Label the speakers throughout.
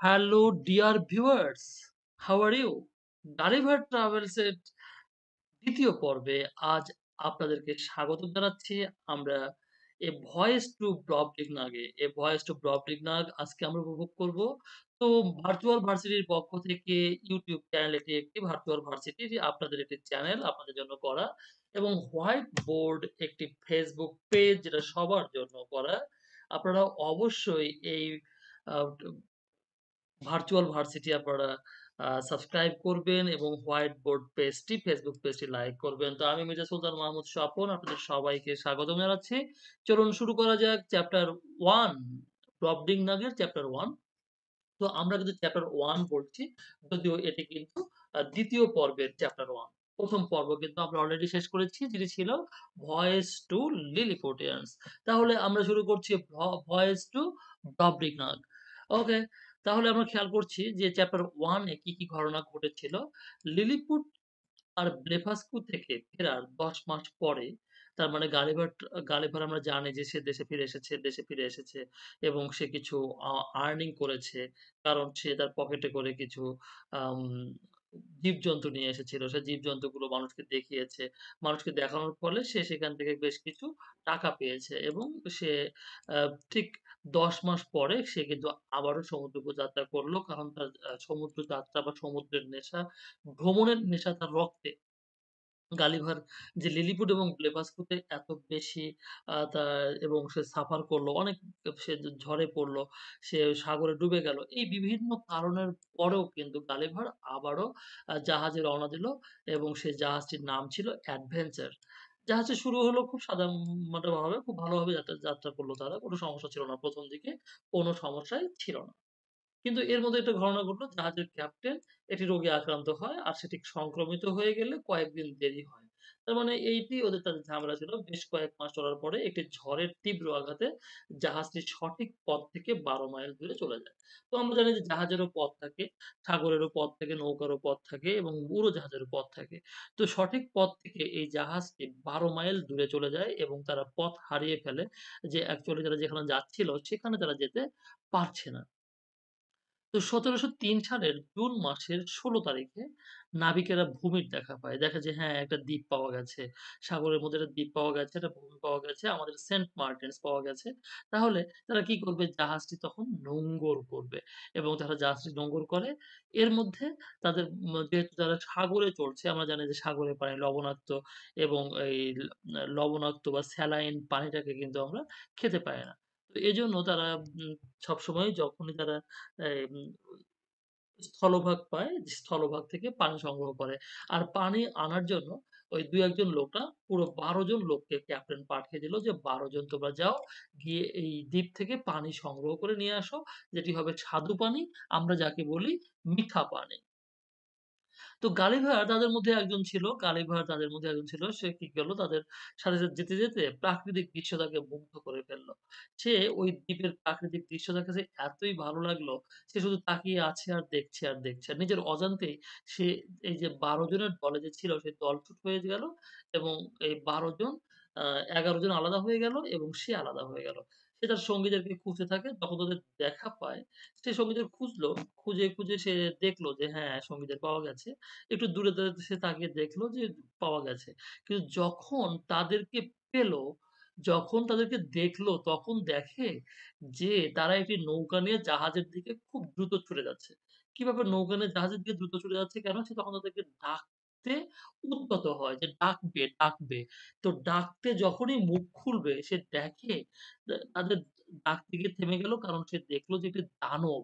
Speaker 1: Hello dear viewers, how are you? Gulliver Travels এর দ্বিতীয় পর্বে আজ আপনাদেরকে স্বাগত জানাচ্ছি। আমরা এ ভয়েস টু ব্রবডিগনাগে, এ ভয়েস টু ব্রবডিগনাগ আজকে আমরা উপভোগ করব। তো ভার্চুয়াল ভার্সিটির পক্ষ থেকে ইউটিউব চ্যানেল এটি একটি ভার্চুয়াল ভার্সিটি আপনাদের একটি চ্যানেল আপনাদের জন্য করা এবং হোয়াইট বোর্ড একটি ফেসবুক পেজ যেটা সবার জন্য করা। আপনারা অবশ্যই এই ভার্চুয়াল ভার্সিটি আপনারা সাবস্ক্রাইব করবেন এবং হোয়াইট বোর্ড পেজটি ফেসবুক পেজটি লাইক করবেন। তো আমি মির্জা সুলতান মাহমুদ স্বপন, আপনাদের সবাইকে স্বাগতম জানাচ্ছি। চলুন শুরু করা যাক চ্যাপ্টার ওয়ান 1 ব্রবডিংনাগের চ্যাপ্টার ওয়ান তো আমরা কিন্তু চ্যাপ্টার ওয়ান পড়ছি। যদিও এটি কিন্তু দ্বিতীয় পর্বের চ্যাপ্টার ওয়ান প্রথম পর্ব কিন্তু আমরা অলরেডি শেষ করেছি, যেটি ছিল ভয়েস টু লিলিপুটিয়ান্স। তাহলে আমরা শুরু করছি ভয়েস টু ব্রবডিগনাগ। ওকে তাহলে আমরা খেয়াল করছি যে চ্যাপ্টার 1 এ কি, কি ঘটনা ঘটেছিল। লিলিপুট আর ব্লেফাস্কু থেকে ফেরার ১০ মাস পরে তার মানে গালিভার গালিভার আমরা জানি যে সে দেশে ফিরে এসেছে দেশে ফিরে এসেছে এবং সে কিছু আর্নিং করেছে। কারণ সে তার পকেটে করে কিছু জীবজন্তু নিয়ে এসেছিল। সে জীবজন্তুগুলো মানুষকে দেখিয়েছে। মানুষকে দেখানোর ফলে সে সেখান থেকে বেশ কিছু টাকা পেয়েছে এবং সে আ ঠিক ১০ মাস পরে সে কিন্তু আবারও সমুদ্র যাত্রা করল কারণ তার সমুদ্র যাত্রা বা সমুদ্রের নেশা, ভ্রমণের নেশা তার রক্তে। গালিভার যে লিলিপুট এবং ব্লেফাস্কুতে এত বেশি এবং সে সাফার করল, অনেক সে ঝড়ে পড়ল, সে সাগরে ডুবে গেল। এই বিভিন্ন কারণের পরেও কিন্তু গালিভার আবারও জাহাজে রওনা দিল এবং সেই জাহাজটির নাম ছিল অ্যাডভেঞ্চার। জাহাজটি শুরু হলো খুব সাদামাটাভাবে, খুব ভালোভাবে যাত্রা যাত্রা করল তারা। কোনো সমস্যা ছিল না প্রথম দিকে, কোনো সমস্যাই ছিল না। কিন্তু এর মধ্যে একটা ঘটনা ঘটলো জাহাজের ক্যাপ্টেন একটি রোগে আক্রান্ত হয়। আর সেটি সংক্রমিত হয়ে গেলে কয়েকদিন দেরি হয়। তার মানে এইটি ওদের তাদের ঝামেলা ছিল। বেশ কয়েক মাস চলার পরে একটি ঝড়ের তীব্র আঘাতে জাহাজটি সঠিক পথ থেকে ১২ মাইল দূরে চলে যায়। তো আমরা জানি যে জাহাজেরও পথ থাকে, সাগরেরও পথ থাকে, নৌকারও পথ থাকে এবং উড়োজাহাজেরও পথ থাকে। তো সঠিক পথ থেকে এই জাহাজটি ১২ মাইল দূরে চলে যায় এবং তারা পথ হারিয়ে ফেলে যে অ্যাকচুয়ালি তারা যেখানে যাচ্ছিল সেখানে তারা যেতে পারছে না। তো ১৭০৩ সালের জুন মাসের ১৬ তারিখে নাবিকেরা ভূমির দেখা পায়। দেখা যে হ্যাঁ, একটা দ্বীপ পাওয়া গেছে। সাগরের মধ্যে একটা দ্বীপ পাওয়া গেছে, একটা ভূমি পাওয়া গেছে, আমাদের সেন্ট মার্টিনস পাওয়া গেছে। তাহলে তারা কি করবে? জাহাজটি তখন নোঙ্গর করবে এবং তারা জাহাজটি নোঙ্গর করে। এর মধ্যে তাদের যেহেতু তারা সাগরে চলছে, আমরা জানি যে সাগরের পানি লবণাক্ত এবং এই লবণাক্ত বা স্যালাইন পানিটাকে কিন্তু আমরা খেতে পাই না। তো এজন্য তারা উম সবসময় যখনই তারা স্থলভাগ পায়, স্থলভাগ থেকে পানি সংগ্রহ করে। আর পানি আনার জন্য ওই ২-১ লোকটা পুরো ১২ জন লোককে ক্যাপ্টেন পাঠিয়ে দিল যে, "১২ জন তোমরা যাও, গিয়ে এই দ্বীপ থেকে পানি সংগ্রহ করে নিয়ে আসো। যেটি হবে স্বাদু পানি, আমরা যাকে বলি মিঠা পানি।" তো গালিভার তাদের মধ্যে একজন ছিল। গালিভার তাদের মধ্যে একজন ছিল। সে কি করল? তাদের সাথে, সাথে যেতে, যেতে প্রাকৃতিক দৃশ্য তাকে মুগ্ধ করে ফেলল সে ওই দ্বীপের প্রাকৃতিক দৃশ্য তার কাছে এতই ভালো লাগল, সে শুধু তাকিয়ে আছে আর দেখছে আর দেখছে। নিজের অজান্তেই সে এই যে ১২ জনের দলে যে ছিল, সে দলছুট হয়ে গেল এবং এই ১২ জন ১১ জন আলাদা হয়ে গেল এবং সে আলাদা হয়ে গেল। সে তার সঙ্গীদেরকে খুঁজতে থাকে। যখন তাদের দেখা পায়, সে সঙ্গীদের খুঁজলো। খুঁজে, খুঁজে সে দেখল যে হ্যাঁ, সঙ্গীদের পাওয়া গেছে। একটু দূরে তে সে তাকিয়ে দেখল যে পাওয়া গেছে। কিন্তু যখন তাদেরকে পেল, যখন তাদেরকে দেখল, তখন দেখে যে তারা একটি নৌকা নিয়ে জাহাজের দিকে খুব দ্রুত ছুটে যাচ্ছে। কীভাবে নৌকা নিয়ে জাহাজের দিকে দ্রুত ছুটে যাচ্ছে কেন? সে তখন তাদেরকে ডাকতে উদ্যত হয় যে ডাকবে, ডাকবে। তো ডাকতে যখনই মুখ খুলবে সে দেখে তাদের ডাক থেকে থেমে গেল। কারণ সে দেখল যে একটি দানব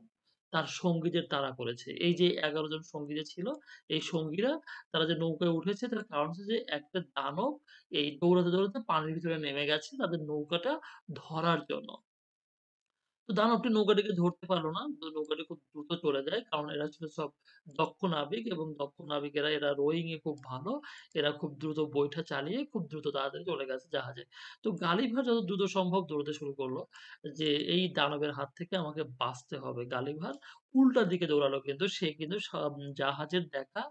Speaker 1: তার সঙ্গীদের তাড়া করেছে। এই যে ১১ জন সঙ্গী ছিল, এই সঙ্গীরা তারা যে নৌকায় উঠেছে তার কারণ হচ্ছে যে একটা দানব এই দৌড়াতে, দৌড়াতে পানির ভিতরে নেমে গেছে তাদের নৌকাটা ধরার জন্য। তো দানবটি নৌকাটিকে ধরতে পারল না। তো নৌকাটি খুব দ্রুত চলে যায়। কারণ এরা ছিল সব দক্ষ নাবিক এবং দক্ষ নাবিকেরা এরা রোয়িং এ খুব ভালো। এরা খুব দ্রুত বৈঠা চালিয়ে খুব দ্রুত তাড়াতাড়ি চলে গেছে জাহাজে। তো গালিভার যত দ্রুত সম্ভব দৌড়তে শুরু করল যে, এই দানবের হাত থেকে আমাকে বাঁচতে হবে। গালিভার উল্টা দিকে দৌড়ালো কিন্তু, সে কিন্তু জাহাজের দেখা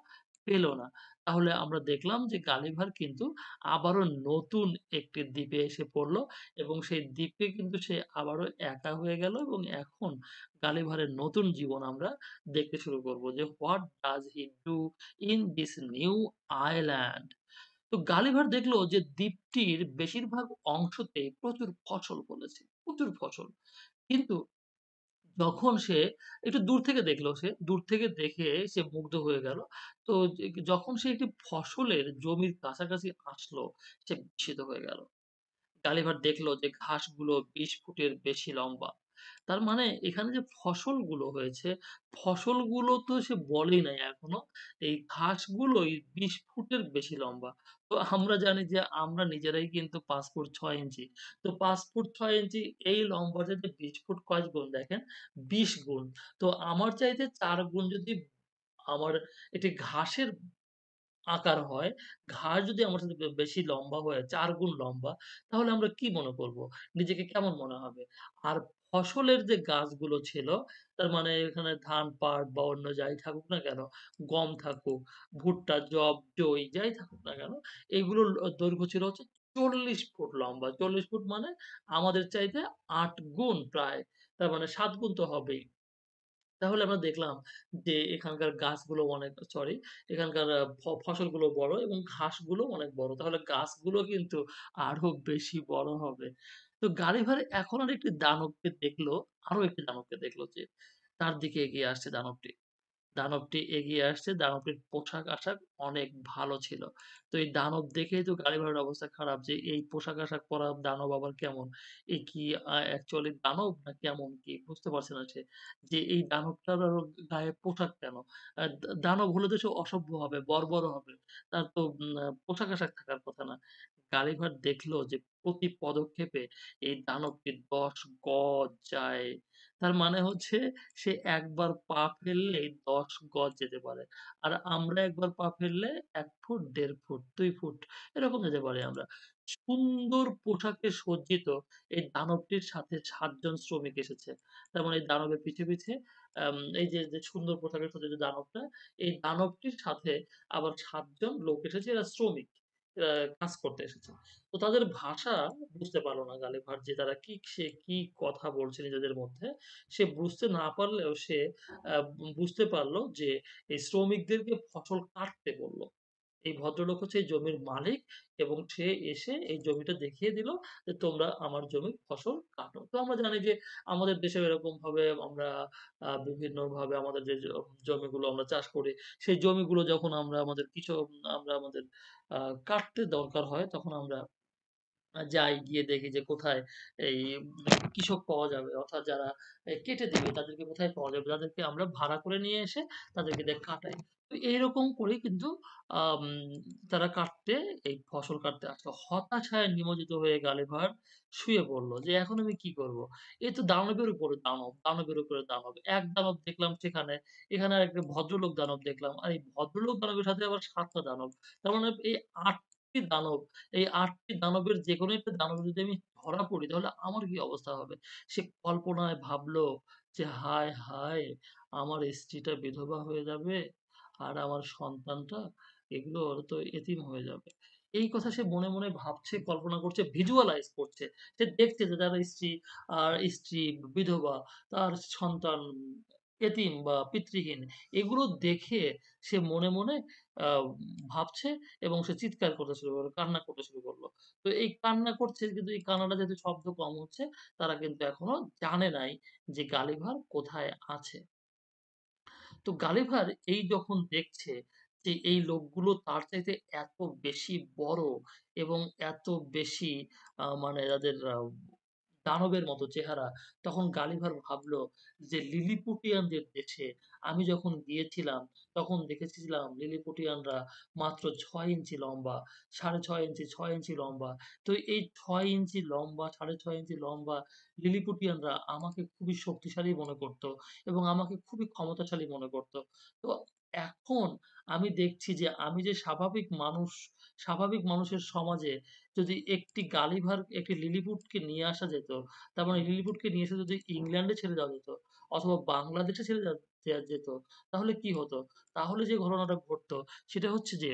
Speaker 1: পেল না। তাহলে আমরা দেখলাম যে গালিভার কিন্তু আবারও নতুন একটি দ্বীপে এসে পড়ল এবং সেই দ্বীপে কিন্তু সে আবারও একা হয়ে গেল এবং এখন গালিভারের নতুন জীবন আমরা দেখতে শুরু করব যে what does he do in this new island? তো গালিভার দেখল যে দ্বীপটির বেশিরভাগ অংশতেই প্রচুর ফসল ফলেছে। প্রচুর ফসল। কিন্তু যখন সে একটু দূর থেকে দেখল সে, দূর থেকে দেখে সে মুগ্ধ হয়ে গেল। তো যখন সে একটি ফসলের জমির কাছাকাছি আসলো, সে বিস্মিত হয়ে গেল। গালিভার দেখল যে ঘাসগুলো ২০ ফুটের বেশি লম্বা। তার মানে এখানে যে ফসলগুলো হয়েছে, ফসলগুলো তো সে বলেই নাই এখনও। এই ঘাসগুলোই ২০ ফুটের বেশি লম্বা। তো আমরা জানি যে আমরা নিজেরাই কিন্তু ৫ ফুট ৬ ইঞ্চি। তো ৫ ফুট ৬ ইঞ্চি এই লম্বাটা যে ২০ ফুট কয় গুণ দেখেন? ২০ গুণ। তো আমার চাইতে চার গুণ যদি আমার একটি ঘাসের আকার হয়, ঘাস যদি আমার সাথে বেশি লম্বা হয়, চার গুণ লম্বা, তাহলে আমরা কি মনে করব? নিজেকে কেমন মনে হবে? আর ফসলের যে গাছগুলো ছিল, তার মানে এখানে ধান, পাট বা অন্য যাই থাকুক না কেন, গম থাকুক, ভুট্টা, যব, জই যাই থাকুক না কেন, এগুলোর দৈর্ঘ্য ছিল হচ্ছে ৪০ ফুট লম্বা। ৪০ ফুট মানে আমাদের চাইতে আট গুণ প্রায়। তার মানে ৭ গুণ তো হবেই। তাহলে আমরা দেখলাম যে এখানকার গাছগুলো অনেক সরি এখানকার ফসলগুলো বড় এবং ঘাসগুলো অনেক বড়। তাহলে গাছগুলো কিন্তু আরও বেশি বড় হবে। তো গালিভার এখন আর একটি দানবকে দেখল, আরও একটি দানবকে দেখল যে তার দিকে এগিয়ে আসছে দানবটি। দানবটি এগিয়ে আসছে। দানবটির পোশাক-আশাক অনেক ভালো ছিল। তো এই দানব দেখেই তো গাড়িভাড়ার অবস্থা খারাপ যে এই পোশাক-আশাক পরা দানব আবার কেমন? এ কি অ্যাকচুয়ালি দানব না কেমন কি? বুঝতে পারছে না সে। যে এই দানবটার গায়ে পোশাক কেন? দানব হলে তো সে অসভ্য হবে, বর্বর হবে। তার তো পোশাক-আশাক থাকার কথা না। গালিভার দেখল যে প্রতি পদক্ষেপে এই দানবটি ১০ গজ যায়। তার মানে হচ্ছে সে একবার পা ফেললে দশ গজ যেতে পারে। আর আমরা একবার পা ফেললে এক ফুট, দেড় ফুট, দুই ফুট এরকম যেতে পারি আমরা। সুন্দর পোশাকে সজ্জিত এই দানবটির সাথে সাতজন শ্রমিক এসেছে। তার মানে এই দানবের পিছে, পিছে এই যে, যে সুন্দর পোশাকে সজ্জিত দানবটা, এই দানবটির সাথে আবার সাতজন লোক এসেছে এরা শ্রমিক। কাজ করতে এসেছে। তো তাদের ভাষা বুঝতে পারল না গালিভার যে তারা কি, সে কি কথা বলছে নিজেদের মধ্যে। সে বুঝতে না পারলেও সে বুঝতে পারল যে এই শ্রমিকদেরকে ফসল কাটতে বলল। এই ভদ্রলোক হচ্ছে এই জমির মালিক এবং সে এসে এই জমিটা দেখিয়ে দিল যে, "তোমরা আমার জমির ফসল কাটো।" তো আমরা জানি যে আমাদের দেশে এরকম ভাবে আমরা বিভিন্ন ভাবে আমাদের যে জমিগুলো আমরা চাষ করি, সেই জমিগুলো যখন আমরা আমাদের কিছু আমরা আমাদের কাটতে দরকার হয় তখন আমরা যাই গিয়ে দেখি যে কোথায় এই কৃষক পাওয়া যাবে অর্থাৎ যারা কেটে দিবে তাদেরকে কোথায় পাওয়া যাবে? যাদেরকে আমরা ভাড়া করে নিয়ে এসে তাদেরকে দিয়ে কাটাই। তো এইরকম করেই কিন্তু তারা কাটতে এই ফসল কাটতে আসলো। হতাশায় নিমজ্জিত হয়ে গালিভার শুয়ে পড়ল যে এখন আমি কি করব? এ তো দানবের উপরে দানব, দানবের উপরে দানব। এক দানব দেখলাম সেখানে, এখানে আর একটা ভদ্রলোক দানব দেখলাম। আর এই ভদ্রলোক দানবের সাথে আবার সাতটা দানব। তার মানে এই ৮ টি দানব এই ৮ টি দানবের যেকোনো একটা দানবে যদি আমি ধরা পড়ি তাহলে আমার কি অবস্থা হবে? সে কল্পনায় ভাবলো যে, "হায়, হায়! আমার স্ত্রীটা বিধবা হয়ে যাবে। আর আমার সন্তানটা এগুলো তো এতিম হয়ে যাবে।" এই কথা সে মনে, মনে ভাবছে, কল্পনা করছে, visualize করছে। সে দেখছে যে তার স্ত্রী আর স্ত্রী বিধবা, তার সন্তান এতিম বা পিতৃহীন। এগুলো দেখে সে মনে, মনে ভাবছে এবং সে চিৎকার করতে শুরু করল, কান্না করতে শুরু করল। তো এই কান্না করছে কিন্তু এই কান্নাটা যেহেতু শব্দ কম হচ্ছে, তারা কিন্তু এখনও জানে নাই যে গালিভার কোথায় আছে। তো গালিভার এই যখন দেখছে যে এই লোকগুলো তার চাইতে এত বেশি বড় এবং এত বেশি মানে তাদের আ দানবের মতো চেহারা, তখন গালিভার ভাবলো যে লিলিপুটিয়ানদের দেশে আমি যখন গিয়েছিলাম তখন দেখেছিলাম লিলিপুটিয়ানরা মাত্র ছয় ইঞ্চি লম্বা, ৬.৫ ইঞ্চি, ছয় ইঞ্চি লম্বা। তো এই ছয় ইঞ্চি লম্বা, ৬.৫ ইঞ্চি লম্বা লিলিপুটিয়ানরা আমাকে খুবই শক্তিশালী মনে করত এবং আমাকে খুবই ক্ষমতাশালী মনে করত। তো এখন আমি দেখছি যে আমি যে স্বাভাবিক মানুষ, স্বাভাবিক মানুষের সমাজে যদি একটি গালিভার, একটি লিলিপুটকে নিয়ে আসা যেত, তার মানে লিলিপুটকে নিয়ে এসে যদি ইংল্যান্ডে ছেড়ে দেওয়া যেত, অথবা বাংলাদেশে ছেড়ে যা যা যেত তাহলে কি হতো? তাহলে যে ঘটনাটা ঘটতো সেটা হচ্ছে যে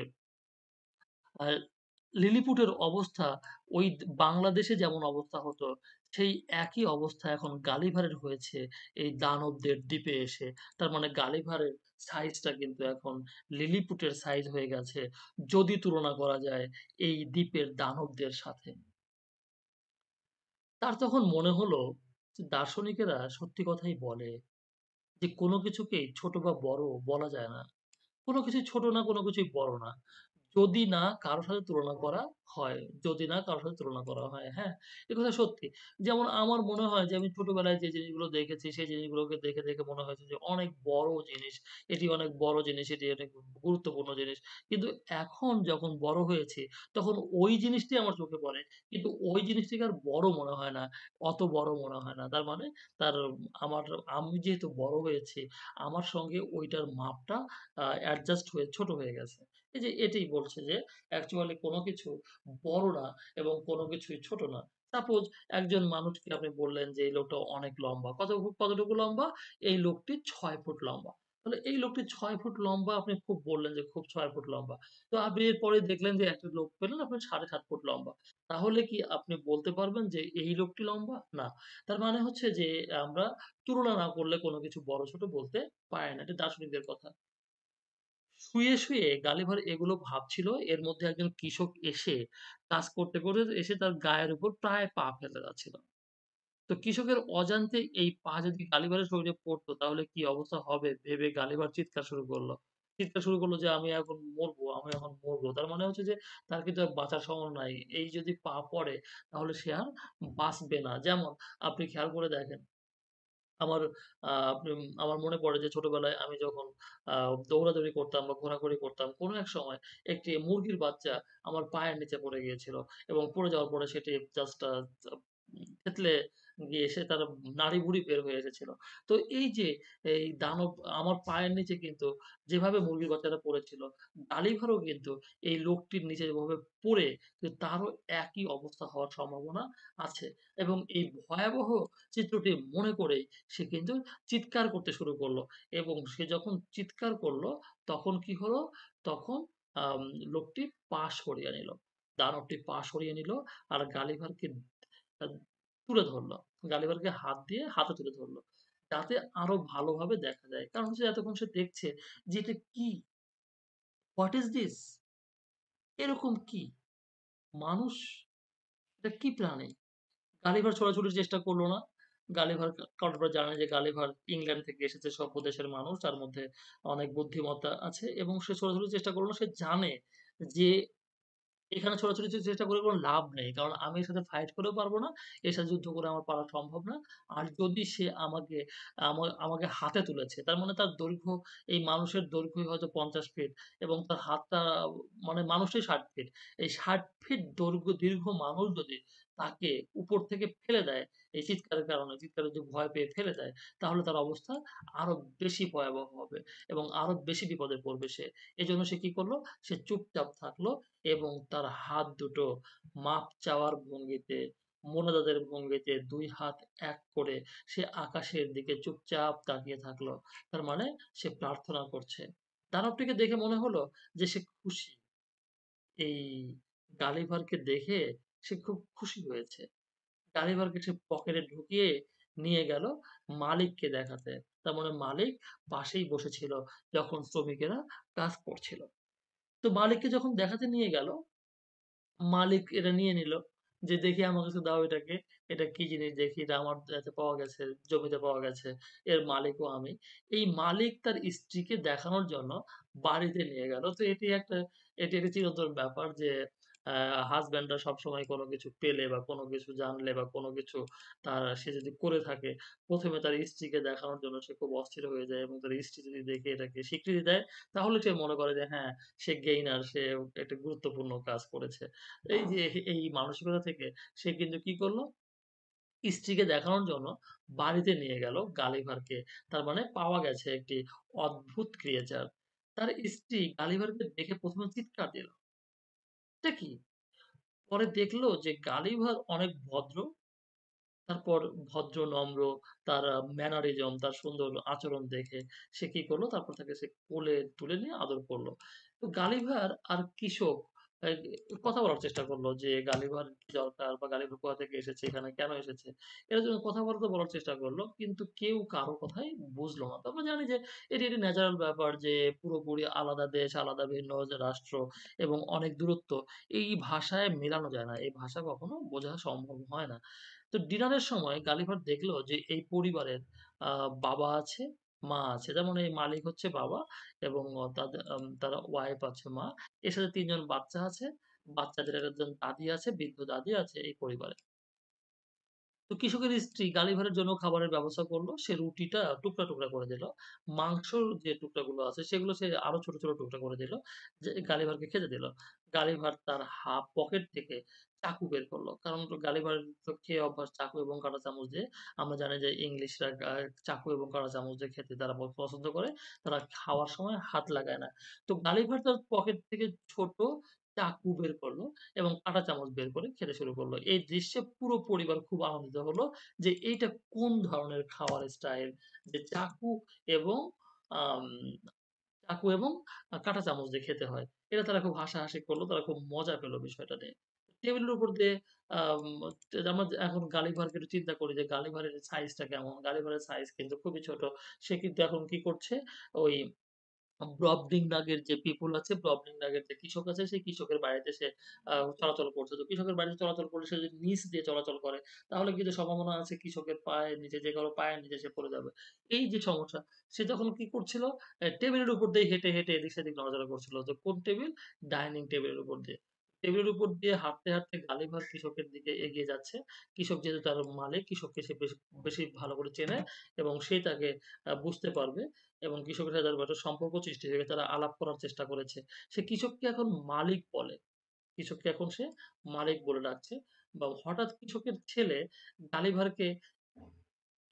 Speaker 1: লিলিপুটের অবস্থা ওই বাংলাদেশে যেমন অবস্থা হতো, সেই একই অবস্থা এখন গালিভারের হয়েছে এই দানবদের দ্বীপে এসে। তার মানে গালিভারের সাইজটা কিন্তু এখন লিলিপুটের সাইজ হয়ে গেছে, যদি তুলনা করা যায় এই দ্বীপের দানবদের সাথে। তার তখন মনে হলো দার্শনিকেরা সত্যি কথাই বলে যে, "কোনো কিছুকেই ছোট বা বড় বলা যায় না।" কোনো কিছুই ছোট না, কোনো কিছুই বড় না। যদি না কারও সাথে তুলনা করা হয়, যদি না কারও সাথে তুলনা করা হয়, হ্যাঁ? এ কথা সত্যি। যেমন আমার মনে হয় যে আমি ছোটবেলায় যে জিনিসগুলো দেখেছি, সেই জিনিসগুলোকে দেখে, দেখে মনে হয়েছে যে অনেক বড় জিনিস। এটি অনেক বড় জিনিস, এটি অনেক গুরুত্বপূর্ণ জিনিস। কিন্তু এখন যখন বড় হয়েছি, তখন ওই জিনিসটি আমার চোখে পড়ে। কিন্তু ওই জিনিসটিকে আর বড় মনে হয় না। অত বড় মনে হয় না। তার মানে তার আমার আমি যেহেতু বড় হয়েছি, আমার সঙ্গে ওইটার মাপটা অ্যাডজাস্ট হয়ে ছোট হয়ে গেছে। এই যে এটাই বলছে যে অ্যাকচুয়ালি কোন কিছু বড় না এবং কোন কিছুই ছোট না। সাপোজ একজন মানুষকে আপনি বললেন যে, এই লোকটা অনেক লম্বা। কত কতটুকু লম্বা? এই লোকটি ৬ ফুট লম্বা। তাহলে এই লোকটি ৬ ফুট লম্বা, আপনি খুব বললেন যে, খুব ৬ ফুট লম্বা। তো আপনি এরপরে দেখলেন যে, একটা লোক পেলেন আপনি সাড়ে সাত ফুট লম্বা। তাহলে কি আপনি বলতে পারবেন যে, এই লোকটি লম্বা? না। তার মানে হচ্ছে যে, আমরা তুলনা না করলে কোনো কিছু বড় ছোট বলতে পারে না। এটা দার্শনিকদের কথা। শুয়ে, শুয়ে গালিভার এগুলো ভাবছিল। এর মধ্যে একজন কৃষক এসে কাজ করতে, করতে এসে তার গায়ের উপর প্রায় পা ফেলে যাচ্ছিল। তো কৃষকের অজান্তে এই পা যদি গালিভারের শরীরে পড়তো তাহলে কি অবস্থা হবে ভেবে গালিভার চিৎকার শুরু করল চিৎকার শুরু করল যে, "আমি এখন মরবো, আমি এখন মরবো।" তার মানে হচ্ছে যে তার কিন্তু আর বাঁচার সম্ভাবনা নাই। এই যদি পা পড়ে তাহলে সে আর বাঁচবে না। যেমন আপনি খেয়াল করে দেখেন আমার আহ আমার মনে পড়ে যে ছোটবেলায় আমি যখন দৌড়াদৌড়ি করতাম বা ঘোরাঘুরি করতাম, কোনো এক সময় একটি মুরগির বাচ্চা আমার পায়ের নিচে পড়ে গিয়েছিল এবং পড়ে যাওয়ার পরে সেটি জাস্ট থেতলে গিয়ে সে তার নাড়ি-ভুড়ি বের হয়ে এসেছিল। তো এই যে এই দানব আমার পায়ের নিচে কিন্তু যেভাবে মুরগির বাচ্চাটা পড়েছিল, গালিভারও কিন্তু এই লোকটির নিচে যেভাবে পড়ে তারও একই অবস্থা হওয়ার সম্ভাবনা আছে এবং এই ভয়াবহ চিত্রটি মনে করেই সে কিন্তু চিৎকার করতে শুরু করল এবং সে যখন চিৎকার করল তখন কি হলো? তখন লোকটি পা সরিয়ে নিল। দানবটি পা সরিয়ে নিল আর গালিভারকে তুলে ধরল। গালিভারকে হাত দিয়ে হাতে তুলে ধরল। যাতে আরও ভালোভাবে দেখা যায়। কারণ হচ্ছে এতক্ষণ সে দেখছে যে এটা কি? What is this? এরকম কি? মানুষ? এটা কি প্রাণী? গালিভার ছোড়াছুড়ির চেষ্টা করল না। গালিভার কারণ জানেন যে গালিভার ইংল্যান্ড থেকে এসেছে সভ্য দেশের মানুষ। তার মধ্যে অনেক বুদ্ধিমত্তা আছে এবং সে ছোড়াছুড়ির চেষ্টা করল না। সে জানে যে এখানে ছোটাছুটির চেষ্টা করে কোন লাভ নেই। কারণ আমি এর সাথে ফাইট করেও পারব না। এর সাথে যুদ্ধ করে আমার পারা সম্ভব না। আর যদি সে আমাকে আমা আমাকে হাতে তুলেছে, তার মানে তার দৈর্ঘ্য এই মানুষের দৈর্ঘ্যই হয়তো ৫০ ফিট এবং তার হাতটা মানে মানুষই ৬০ ফিট। এই ৬০ ফিট দৈর্ঘ্য দীর্ঘ মানুষ যদি তাকে উপর থেকে ফেলে দেয়, এই চিৎকারের কারণে, চিৎকারে যদি ভয় পেয়ে ফেলে দেয়, তাহলে তার অবস্থা আরও বেশি ভয়াবহ হবে এবং আরও বেশি বিপদে পড়বে সে। এজন্য সে কি করল সে চুপচাপ থাকল এবং তার হাত দুটো মাপ চাওয়ার ভঙ্গিতে, মোনাজাতের ভঙ্গিতে ২ হাত এক করে সে আকাশের দিকে চুপচাপ তাকিয়ে থাকল। তার মানে সে প্রার্থনা করছে। দানবটিকে দেখে মনে হলো যে সে খুশি। এই গালিভারকে দেখে সে খুব খুশি হয়েছে। গালিভারকে সে পকেটে ঢুকিয়ে নিয়ে গেল মালিককে দেখাতে। তার মানে মালিক পাশেই বসেছিল যখন শ্রমিকেরা কাজ করছিল। তো মালিককে যখন দেখাতে নিয়ে গেল, মালিক এটা নিয়ে নিল। যে, "দেখি আমার কাছে দাও এটাকে। এটা কি জিনিস দেখি। এটা আমার পাওয়া গেছে, জমিতে পাওয়া গেছে। এর মালিকও আমি।" এই মালিক তার স্ত্রীকে দেখানোর জন্য বাড়িতে নিয়ে গেল। তো এটি একটা এটি একটা চিরন্তন ব্যাপার যে, আ হাসব্যান্ডরা সবসময় কোনো কিছু পেলে বা কোন কিছু জানলে বা কোন কিছু তার সে যদি করে থাকে, ১ম এ তার স্ত্রীকে দেখানোর জন্য সে খুব অস্থির হয়ে যায় এবং তার স্ত্রী যদি দেখে এটাকে স্বীকৃতি দেয়, তাহলে সে মনে করে যে হ্যাঁ, সে গেইনার, সে একটা গুরুত্বপূর্ণ কাজ করেছে। এই যে এই মানসিকতা থেকে সে কিন্তু কি করল স্ত্রীকে দেখানোর জন্য বাড়িতে নিয়ে গেল গালিভারকে। তার মানে পাওয়া গেছে একটি অদ্ভুত ক্রিয়েচার। তার স্ত্রী গালিভারকে দেখে প্রথমে চিৎকার দিল। এটা কি? পরে দেখল যে গালিভার অনেক ভদ্র। তারপর ভদ্র, নম্র তার ম্যানারিজম, তার সুন্দর আচরণ দেখে সে কি করল তারপর তাকে সে কোলে তুলে নিয়ে আদর করল তো গালিভার আর কৃষক কথা বলার চেষ্টা করল যে, "গালিভার দরকার? বা গালিভার কোথা থেকে এসেছে? এখানে কেন এসেছে?" এরা যখন কথাবার্তা বলার চেষ্টা করল কিন্তু কেউ কারও কথাই বুঝলো না। তো আমরা জানি যে এটি একটি ন্যাচারাল ব্যাপার যে পুরোপুরি আলাদা দেশ, আলাদা ভিন্ন রাষ্ট্র এবং অনেক দূরত্ব, এই ভাষায় মেলানো যায় না। এই ভাষা কখনো বোঝা সম্ভব হয় না। তো ডিনারের সময় গালিভার দেখল যে এই পরিবারের বাবা আছে, মা আছে। যেমন এই মালিক হচ্ছে বাবা এবং অ তাদে আম তার ওয়াইফ আছে মা। এর সাথে ৩ জন বাচ্চা আছে। বাচ্চাদের একজন দাদি আছে, বৃদ্ধ দাদি আছে এই পরিবারে। তো কৃষকের স্ত্রী গালিভারের জন্য খাবারের ব্যবস্থা করল সে রুটিটা টুকরা, টুকরা করে দিল। মাংসর যে টুকরাগুলো আছে সেগুলো সে আরও ছোট, ছোট টুকরা করে দিল। যে গালিভারকে খেতে দিল। গালিভার তার হাফ পকেট থেকে চাকু বের করল কারণ গালিভারের তো খেয়ে অভ্যাস চাকু এবং কাঁটা চামচ দিয়ে। আমরা জানি যে ইংলিশরা চাকু এবং কাঁটা চামচ দিয়ে খেতে তারা পছন্দ করে। তারা খাওয়ার সময় হাত লাগায় না। তো গালিভার তার পকেট থেকে ছোট চাকু বের করল এবং কাঁটা চামচ বের করে খেতে শুরু করল এই দৃশ্যে পুরো পরিবার খুব আনন্দিত হলো যে এইটা কোন ধরনের খাওয়ার স্টাইল? যে চাকু এবং চাকু এবং কাঁটা চামচ দিয়ে খেতে হয়। এটা তারা খুব হাসাহাসি করল, তারা খুব মজা পেল বিষয়টা নিয়ে। টেবিলের উপর দিয়ে আমরা এখন গালিভারকে চিন্তা করি যে গালিভারের সাইজটা কেমন? গালিভারের সাইজ কিন্তু খুবই ছোট। সে কিন্তু এখন কি করছে? ওই ব্রবডিংনাগের যে পিপল আছে, ব্রবডিংনাগের যে কৃষক আছে, সেই কৃষকের বাড়িতে সে চলাচল করছে। তো কৃষকের বাড়িতে চলাচল করলে সে যদি নিচ দিয়ে চলাচল করে, তাহলে কিন্তু সম্ভাবনা আছে কৃষকের পায়ের নিচে যে কারও পায়ের নিচে সে পড়ে যাবে। এই যে সমস্যা, সে যখন কি করছিল? টেবিলের উপর দিয়ে হেঁটে, হেঁটে এদিক সেদিক নড়াচড়া করছিল। তো কোন টেবিল? ডাইনিং টেবিলের উপর দিয়ে। টেবিলের উপর দিয়ে হাঁটতে, হাঁটতে গালিভার কৃষকের দিকে এগিয়ে যাচ্ছে। কৃষক যেহেতু তার মালিক, কৃষককে সে বেশ ভালো করে চেনে এবং সে তাকে বুঝতে পারবে এবং কৃষকের সাথে তার সম্পর্ক সৃষ্টি হয়ে। তারা আলাপ করার চেষ্টা করেছে। সে কৃষককে এখন মালিক বলে। কৃষককে এখন সে মালিক বলে ডাকছে। বা হঠাৎ কৃষকের ছেলে গালিভারকে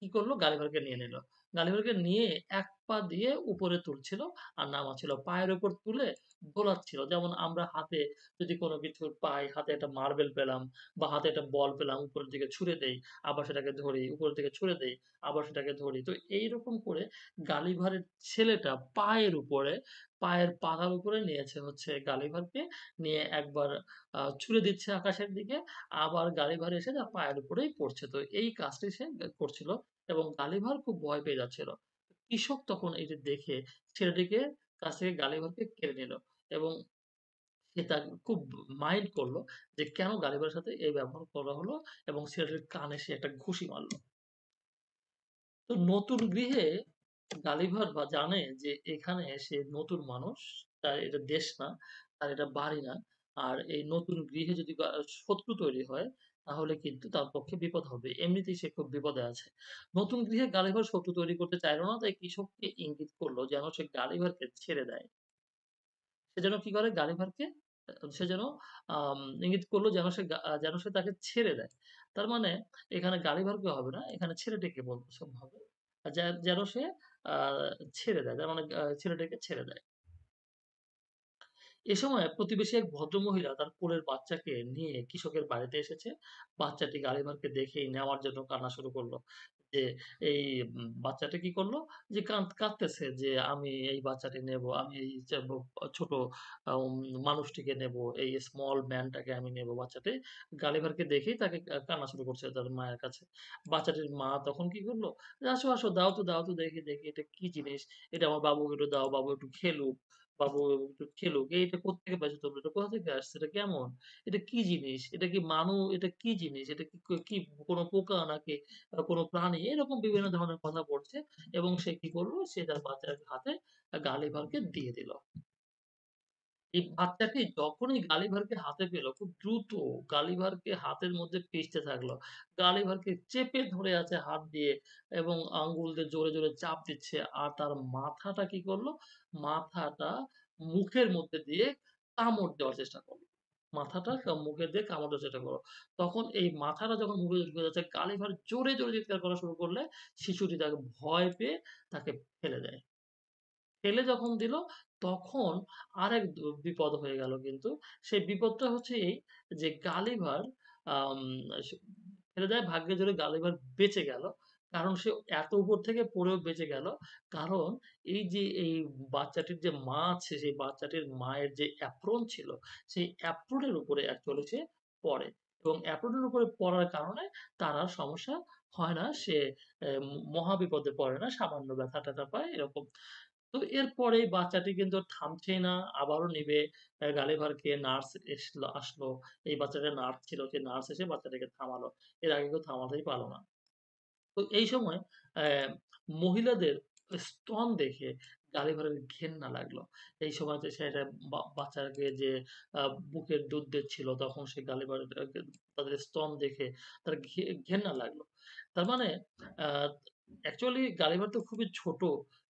Speaker 1: কি করল গালিভারকে নিয়ে নিল। গালিভারকে নিয়ে এক পা দিয়ে উপরে তুলছিল আর নামাচ্ছিল। পায়ের উপর তুলে দোলাচ্ছিল। যেমন আমরা হাতে যদি কোন কিছু পাই, হাতে একটা মার্বেল পেলাম বা হাতে একটা বল পেলাম, উপরের দিকে ছুঁড়ে দেই, আবার সেটাকে ধরি, উপরের দিকে ছুঁড়ে দেই, আবার সেটাকে ধরি। তো এইরকম করে গালিভারের ছেলেটা পায়ের উপরে, পায়ের পাতার উপরে নিয়েছে হচ্ছে গালিভারকে, নিয়ে একবার ছুঁড়ে দিচ্ছে আকাশের দিকে, আবার গালিভার এসে তার পায়ের উপরেই পড়ছে। তো এই কাজটি সে করছিল এবং গালিভার খুব ভয় পেয়ে যাচ্ছিল। কৃষক তখন এটি দেখে ছেলেটিকে কাছ থেকে গালিভারকে কেড়ে নিল এবং সে তার খুব মাইন্ড করল যে কেন গালিভারের সাথে এই ব্যবহার করা হলো এবং ছেলেটির কানে সে একটা ঘুষি মারল। তো নতুন গৃহে গালিভার বা জানে যে এখানে সে নতুন মানুষ, তার এটা দেশ না, তার এটা বাড়ি না। আর এই নতুন গৃহে যদি শত্রু তৈরি হয়, তাহলে কিন্তু তার পক্ষে বিপদ হবে। এমনিতেই সে খুব বিপদে আছে। নতুন গৃহে গালিভার শত্রু তৈরি করতে চাইল না, তাই কৃষককে ইঙ্গিত করল যেন সে গালিভারকে ছেড়ে দেয়। সে যেন কি করে? গালিভারকে সে যেন ইঙ্গিত করল যেন সে যেন সে তাকে ছেড়ে দেয়। তার মানে এখানে গালিভারকে হবে না, এখানে ছেলেটিকে বলতেছে হবে। যেন সে ছেড়ে দেয়। তার মানে ছেলেটাকে ছেড়ে দেয়। এ সময় প্রতিবেশী এক ভদ্রমহিলা তার কোলের বাচ্চাকে নিয়ে কৃষকের বাড়িতে এসেছে। বাচ্চাটি গালিভারকে দেখেই নেওয়ার জন্য কান্না শুরু করল। যে এই বাচ্চাটা কি করল? যে কাঁদতেছে যে, "আমি এই বাচ্চাটি নেব। আমি এই ছোট মানুষটিকে নেব। এই স্মল ম্যান টাকে আমি নেব।" বাচ্চাটি গালিভারকে দেখেই তাকে কান্না শুরু করছে তার মায়ের কাছে। বাচ্চাটির মা তখন কি করল "আসো, আসো দাও তো, দাও তো দেখি, দেখি এটা কি জিনিস? এটা আমার বাবুকে একটু দাও। বাবু একটু খেলুক। বাবু একটু খেলুক। এইটা কোথেকে পাইছো তোমরা? এটা কোথা থেকে আসছে? এটা কেমন? এটা কি জিনিস? এটা কি মানু, এটা কি জিনিস? এটা কি কি কোনো পোকা নাকি কোনো প্রাণী?" এরকম বিভিন্ন ধরনের কথা বলছে এবং সে কি করল সে তার বাচ্চার হাতে গালিভারকে দিয়ে দিল। এই বাচ্চাটি যখনই গালিভারকে হাতে পেল, খুব দ্রুত গালিভারকে হাতের মধ্যে পিষতে থাকল। গালিভারকে চেপে ধরে আছে হাত দিয়ে এবং আঙ্গুল দিয়ে জোরে, জোরে চাপ দিচ্ছে। আর তার মাথাটা কি করল? মাথাটা মুখের মধ্যে দিয়ে কামড় দেওয়ার চেষ্টা করল মাথাটা মুখে দিয়ে কামড় দেওয়ার চেষ্টা করল। তখন এই মাথাটা যখন মুখে ঢুকে যাচ্ছে, গালিভার জোরে, জোরে চিৎকার করা শুরু করলে শিশুটি তাকে ভয় পেয়ে তাকে ফেলে দেয়। ফেলে যখন দিল, তখন আরেক বিপদ হয়ে গেল কিন্তু। সেই বিপদটা হচ্ছে এই যে গালিভার ফেলে দেয় ভাগ্যের জোরে গালিভার বেঁচে গেল। কারণ সে এত উপর থেকে পড়েও বেঁচে গেল। কারণ এই যে এই বাচ্চাটির যে মা আছে, সেই বাচ্চাটির মায়ের যে অ্যাপ্রন ছিল, সেই অ্যাপ্রনের উপরে অ্যাকচুয়ালি সে পড়ে। এবং অ্যাপ্রনের উপরে পড়ার কারণে তার আর সমস্যা হয় না। সে মহাবিপদে পড়ে না। সামান্য ব্যথা-ট্যাথা পায় এরকম। তো এরপরে বাচ্চাটি কিন্তু থামছেই না। আবারও নিবে। গালিভারকে নার্স এসলো, আসলো। এই বাচ্চাটার নার্স ছিল। সেই নার্স এসে বাচ্চাটাকে থামালো। এর আগে কেউ থামাতেই পারল না। তো এই সময় মহিলাদের স্তন দেখে গালিভারের ঘেন্না লাগল। এই সময় সে একটা বাচ্চাকে যে বুকের দুধ দিচ্ছিল, তখন সে গালিভার তাদের স্তন দেখে তার ঘেন্না লাগল। তার মানে অ্যাকচুয়ালি গালিভার তো খুবই ছোট।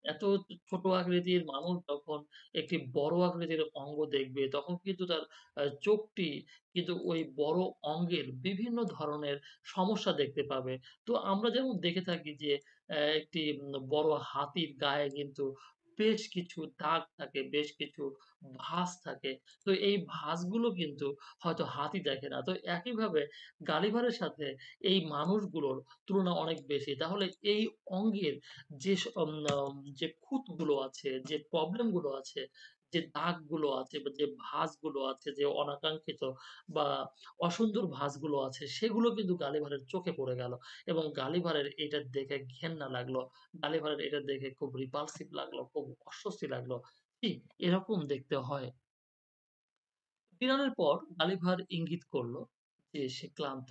Speaker 1: এত ছোট আকৃতির মানুষ যখন একটি বড় আকৃতির অঙ্গ দেখবে, তখন কিন্তু তার চোখটি কিন্তু ওই বড় অঙ্গের বিভিন্ন ধরনের সমস্যা দেখতে পাবে। তো আমরা যেমন দেখে থাকি যে একটি বড় হাতির গায়ে কিন্তু বেশ কিছু দাগ থাকে, বেশ কিছু ভাঁজ থাকে। তো এই ভাঁজগুলো কিন্তু হয়তো হাতি দেখে না। তো একইভাবে গালিভারের সাথে এই মানুষগুলোর তুলনা অনেক বেশি। তাহলে এই অঙ্গের যে যে খুঁতগুলো আছে, যে প্রবলেমগুলো আছে, যে দাগগুলো আছে বা যে ভাঁজগুলো আছে, যে অনাকাঙ্ক্ষিত বা অসুন্দর ভাঁজগুলো আছে সেগুলো কিন্তু গালিভারের চোখে পড়ে গেল। এবং গালিভারের এটা দেখে ঘেন্না লাগল। গালিভারের এটা দেখে খুব repulsive লাগল, খুব অস্বস্তি লাগল। ছি! এরকম দেখতে হয়। ডিনারের পর গালিভার ইঙ্গিত করল যে সে ক্লান্ত।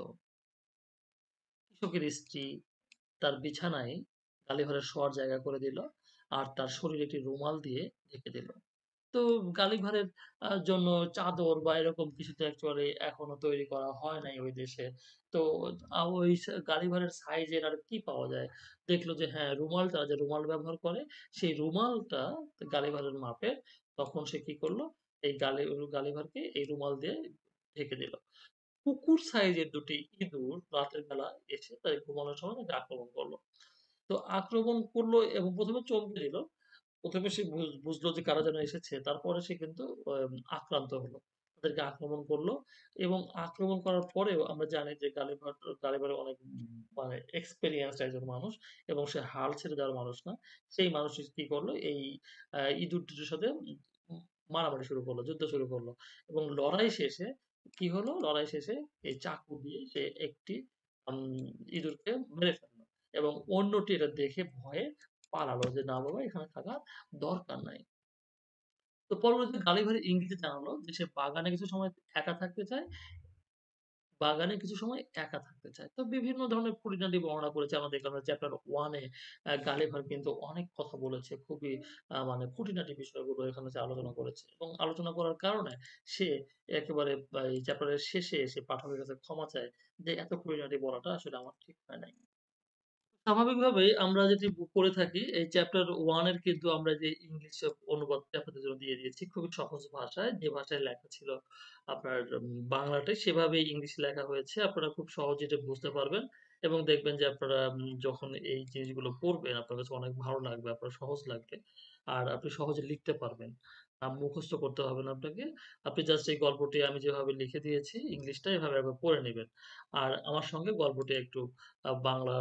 Speaker 1: কৃষকের স্ত্রী তার বিছানায় গালিভারের শোয়ার জায়গা করে দিল। আর তার শরীরে একটি রুমাল দিয়ে ঢেকে দিল। তো গালিভারের আ জন্য চাদর বা এরকম কিছু তো অ্যাকচুয়ালি এখনও তৈরি করা হয় নাই ওই দেশে। তো ওই সা গালিভারের সাইজের আর কি পাওয়া যায়? দেখল যে হ্যাঁ, রুমালটা যে রুমাল ব্যবহার করে, সেই রুমালটা গালিভারের মাপের। তখন সে কি করল এই গালি গালিভারকে এই রুমাল দিয়ে ঢেকে দিল। কুকুর সাইজের ২ টি ইঁদুর রাতের বেলা এসে তাই ঘুমানোর সময় আক্রমণ করল তো আক্রমণ করল এবং ১ম এ চমকে দিল। ১ম এ সে বুঝ, বুঝলো যে কারা যেন এসেছে। তারপরে সে কিন্তু আক্রান্ত হলো। তাদেরকে আক্রমণ করল এবং আক্রমণ করার পরেও আমরা জানি যে গালিভার গালিভার অনেক মানে এক্সপেরিয়েন্সড একজন মানুষ এবং সে হাল ছেড়ে দেওয়ার মানুষ না। সেই মানুষটি কি করল এই ইঁদুর দুটোর সাথে মারামারি শুরু করল, যুদ্ধ শুরু করল এবং লড়াই শেষে কি হলো? লড়াই শেষে এই চাকু দিয়ে সে একটি ইঁদুরকে মেরে ফেলল এবং অন্যটি এটা দেখে ভয়ে পালালো যে, "না বাবা এখানে থাকার দরকার নাই।" তো পরবর্তীতে গালিভার ইঙ্গিতে জানালো যে সে বাগানে কিছু সময় একা থাকতে চায়। বাগানে কিছু সময় একা থাকতে চায়। তো বিভিন্ন ধরনের খুঁটিনাটি বর্ণনা করেছে। আমরা দেখলাম চ্যাপ্টার 1 এ আ গালিভার কিন্তু অনেক কথা বলেছে। খুবই মানে খুঁটিনাটি বিষয়গুলো এখানে আলোচনা করেছে। এবং আলোচনা করার কারণে সে একেবারে চ্যাপ্টারের শেষে এসে পাঠকের কাছে ক্ষমা চায় যে, "এত খুঁটিনাটি বলাটা আসলে আমার ঠিক হয় নাই।" স্বাভাবিকভাবেই আমরা যেটি করে থাকি এই চ্যাপ্টার 1 এর কিন্তু আমরা যে ইংলিশ অনুবাদটা আপনাদের জন্য দিয়ে দিয়েছি খুবই সহজ ভাষায়। যে ভাষায় লেখা ছিল আপনার উম বাংলাটায় সেভাবেই ইংলিশে লেখা হয়েছে। আপনারা খুব সহজে এটা বুঝতে পারবেন এবং দেখবেন যে আপনারা যখন এই জিনিসগুলো পড়বেন আপনার কাছে অনেক ভালো লাগবে, আপনার সহজ লাগবে। আর আপনি সহজে লিখতে পারবেন। মুখস্থ করতে হবে না আপনাকে। আপনি জাস্ট এই গল্পটি আমি যেভাবে লিখে দিয়েছি ইংলিশটা এভাবে একবার পড়ে নিবেন। আর আমার সঙ্গে গল্পটি একটু বাংলা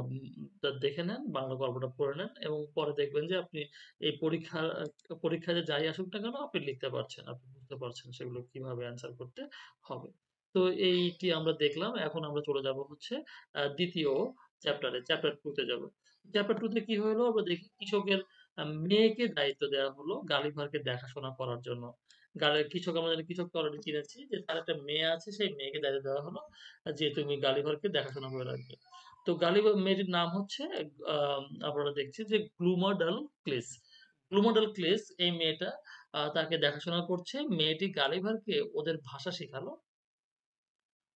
Speaker 1: দেখে নেন, বাংলা গল্পটা পড়ে নেন এবং পরে দেখবেন যে আপনি এই পরীক্ষা পরীক্ষায় যাই আসুক না কেন আপনি লিখতে পারছেন। আপনি বুঝতে পারছেন সেগুলো কীভাবে অ্যান্সার করতে হবে। তো এইটি আমরা দেখলাম। এখন আমরা চলে যাব হচ্ছে ২য় চ্যাপ্টারে, চ্যাপ্টার 2 তে যাব। চ্যাপ্টার 2 তে কি হলো? আমরা দেখি কৃষকের মেয়েকে দায়িত্ব দেওয়া হলো গালিভারকে দেখাশোনা করার জন্য। কৃষক আমরা জানি কৃষককে অলরেডি চিনেছি যে তার একটা মেয়ে আছে, সেই মেয়েকে দায়িত্ব দেওয়া হলো যে তুমি গালিভারকে দেখাশোনা করে রাখবে। তো গালিভার মেয়েটির নাম হচ্ছে আপনারা দেখছি যে গ্লুমাডাল ক্লেস গ্লুমাডাল ক্লেস, এই মেয়েটা তাকে দেখাশোনা করছে। মেয়েটি গালিভারকে ওদের ভাষা শিখালো।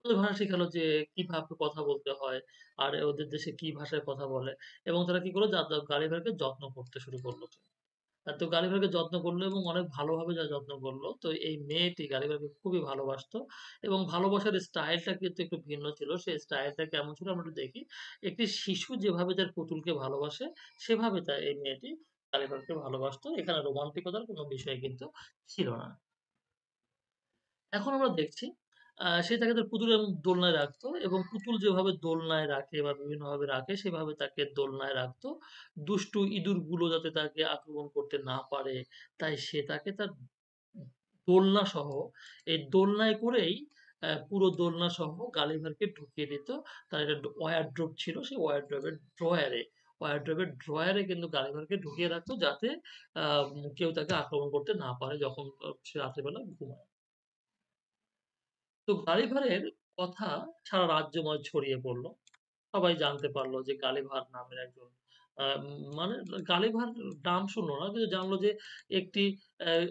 Speaker 1: ওদের ভাষা শিখালো যে কীভাবে কথা বলতে হয়। আর ওদের দেশে কি ভাষায় কথা বলে এবং তারা কি করল? গালিভারকে যত্ন করতে শুরু করল তো গালিভারকে যত্ন করল এবং অনেক ভালোভাবে যা যত্ন করল তো এই মেয়েটি গালিভারকে খুবই ভালোবাসত এবং ভালোবাসার স্টাইলটা কিন্তু একটু ভিন্ন ছিল। সেই স্টাইলটা কেমন ছিল আমরা একটু দেখি। একটি শিশু যেভাবে তার পুতুলকে ভালোবাসে, সেভাবে তার এই মেয়েটি গালিভারকে ভালোবাসতো এখানে রোমান্টিকতার কোনো বিষয় কিন্তু ছিল না। এখন আমরা দেখছি সে তাকে তার পুতুলের দোলনায় রাখতো এবং পুতুল যেভাবে দোলনায় রাখে বা বিভিন্নভাবে রাখে সেভাবে তাকে দোলনায় রাখতো। দুষ্টু ইঁদুরগুলো যাতে তাকে আক্রমণ করতে না পারে, তাই সে তাকে তার দোলনা সহ এই দোলনায় করেই পুরো দোলনাসহ গালিভারকে ঢুকিয়ে দিত। তার একটা ওয়ারড্রোব ছিল সেই ওয়ারড্রোবের ড্রয়ারে। ওয়ারড্রোবের ড্রয়ারে কিন্তু গালিভারকে ঢুকিয়ে রাখতো যাতে কেউ তাকে আক্রমণ করতে না পারে যখন সে রাতের বেলা ঘুমায়। তো গালিভারের কথা সারা রাজ্যময় ছড়িয়ে পড়ল সবাই জানতে পারল যে গালিভার নামের একজন মানে গালিভার নাম শুনলো না কিন্তু জানল যে একটি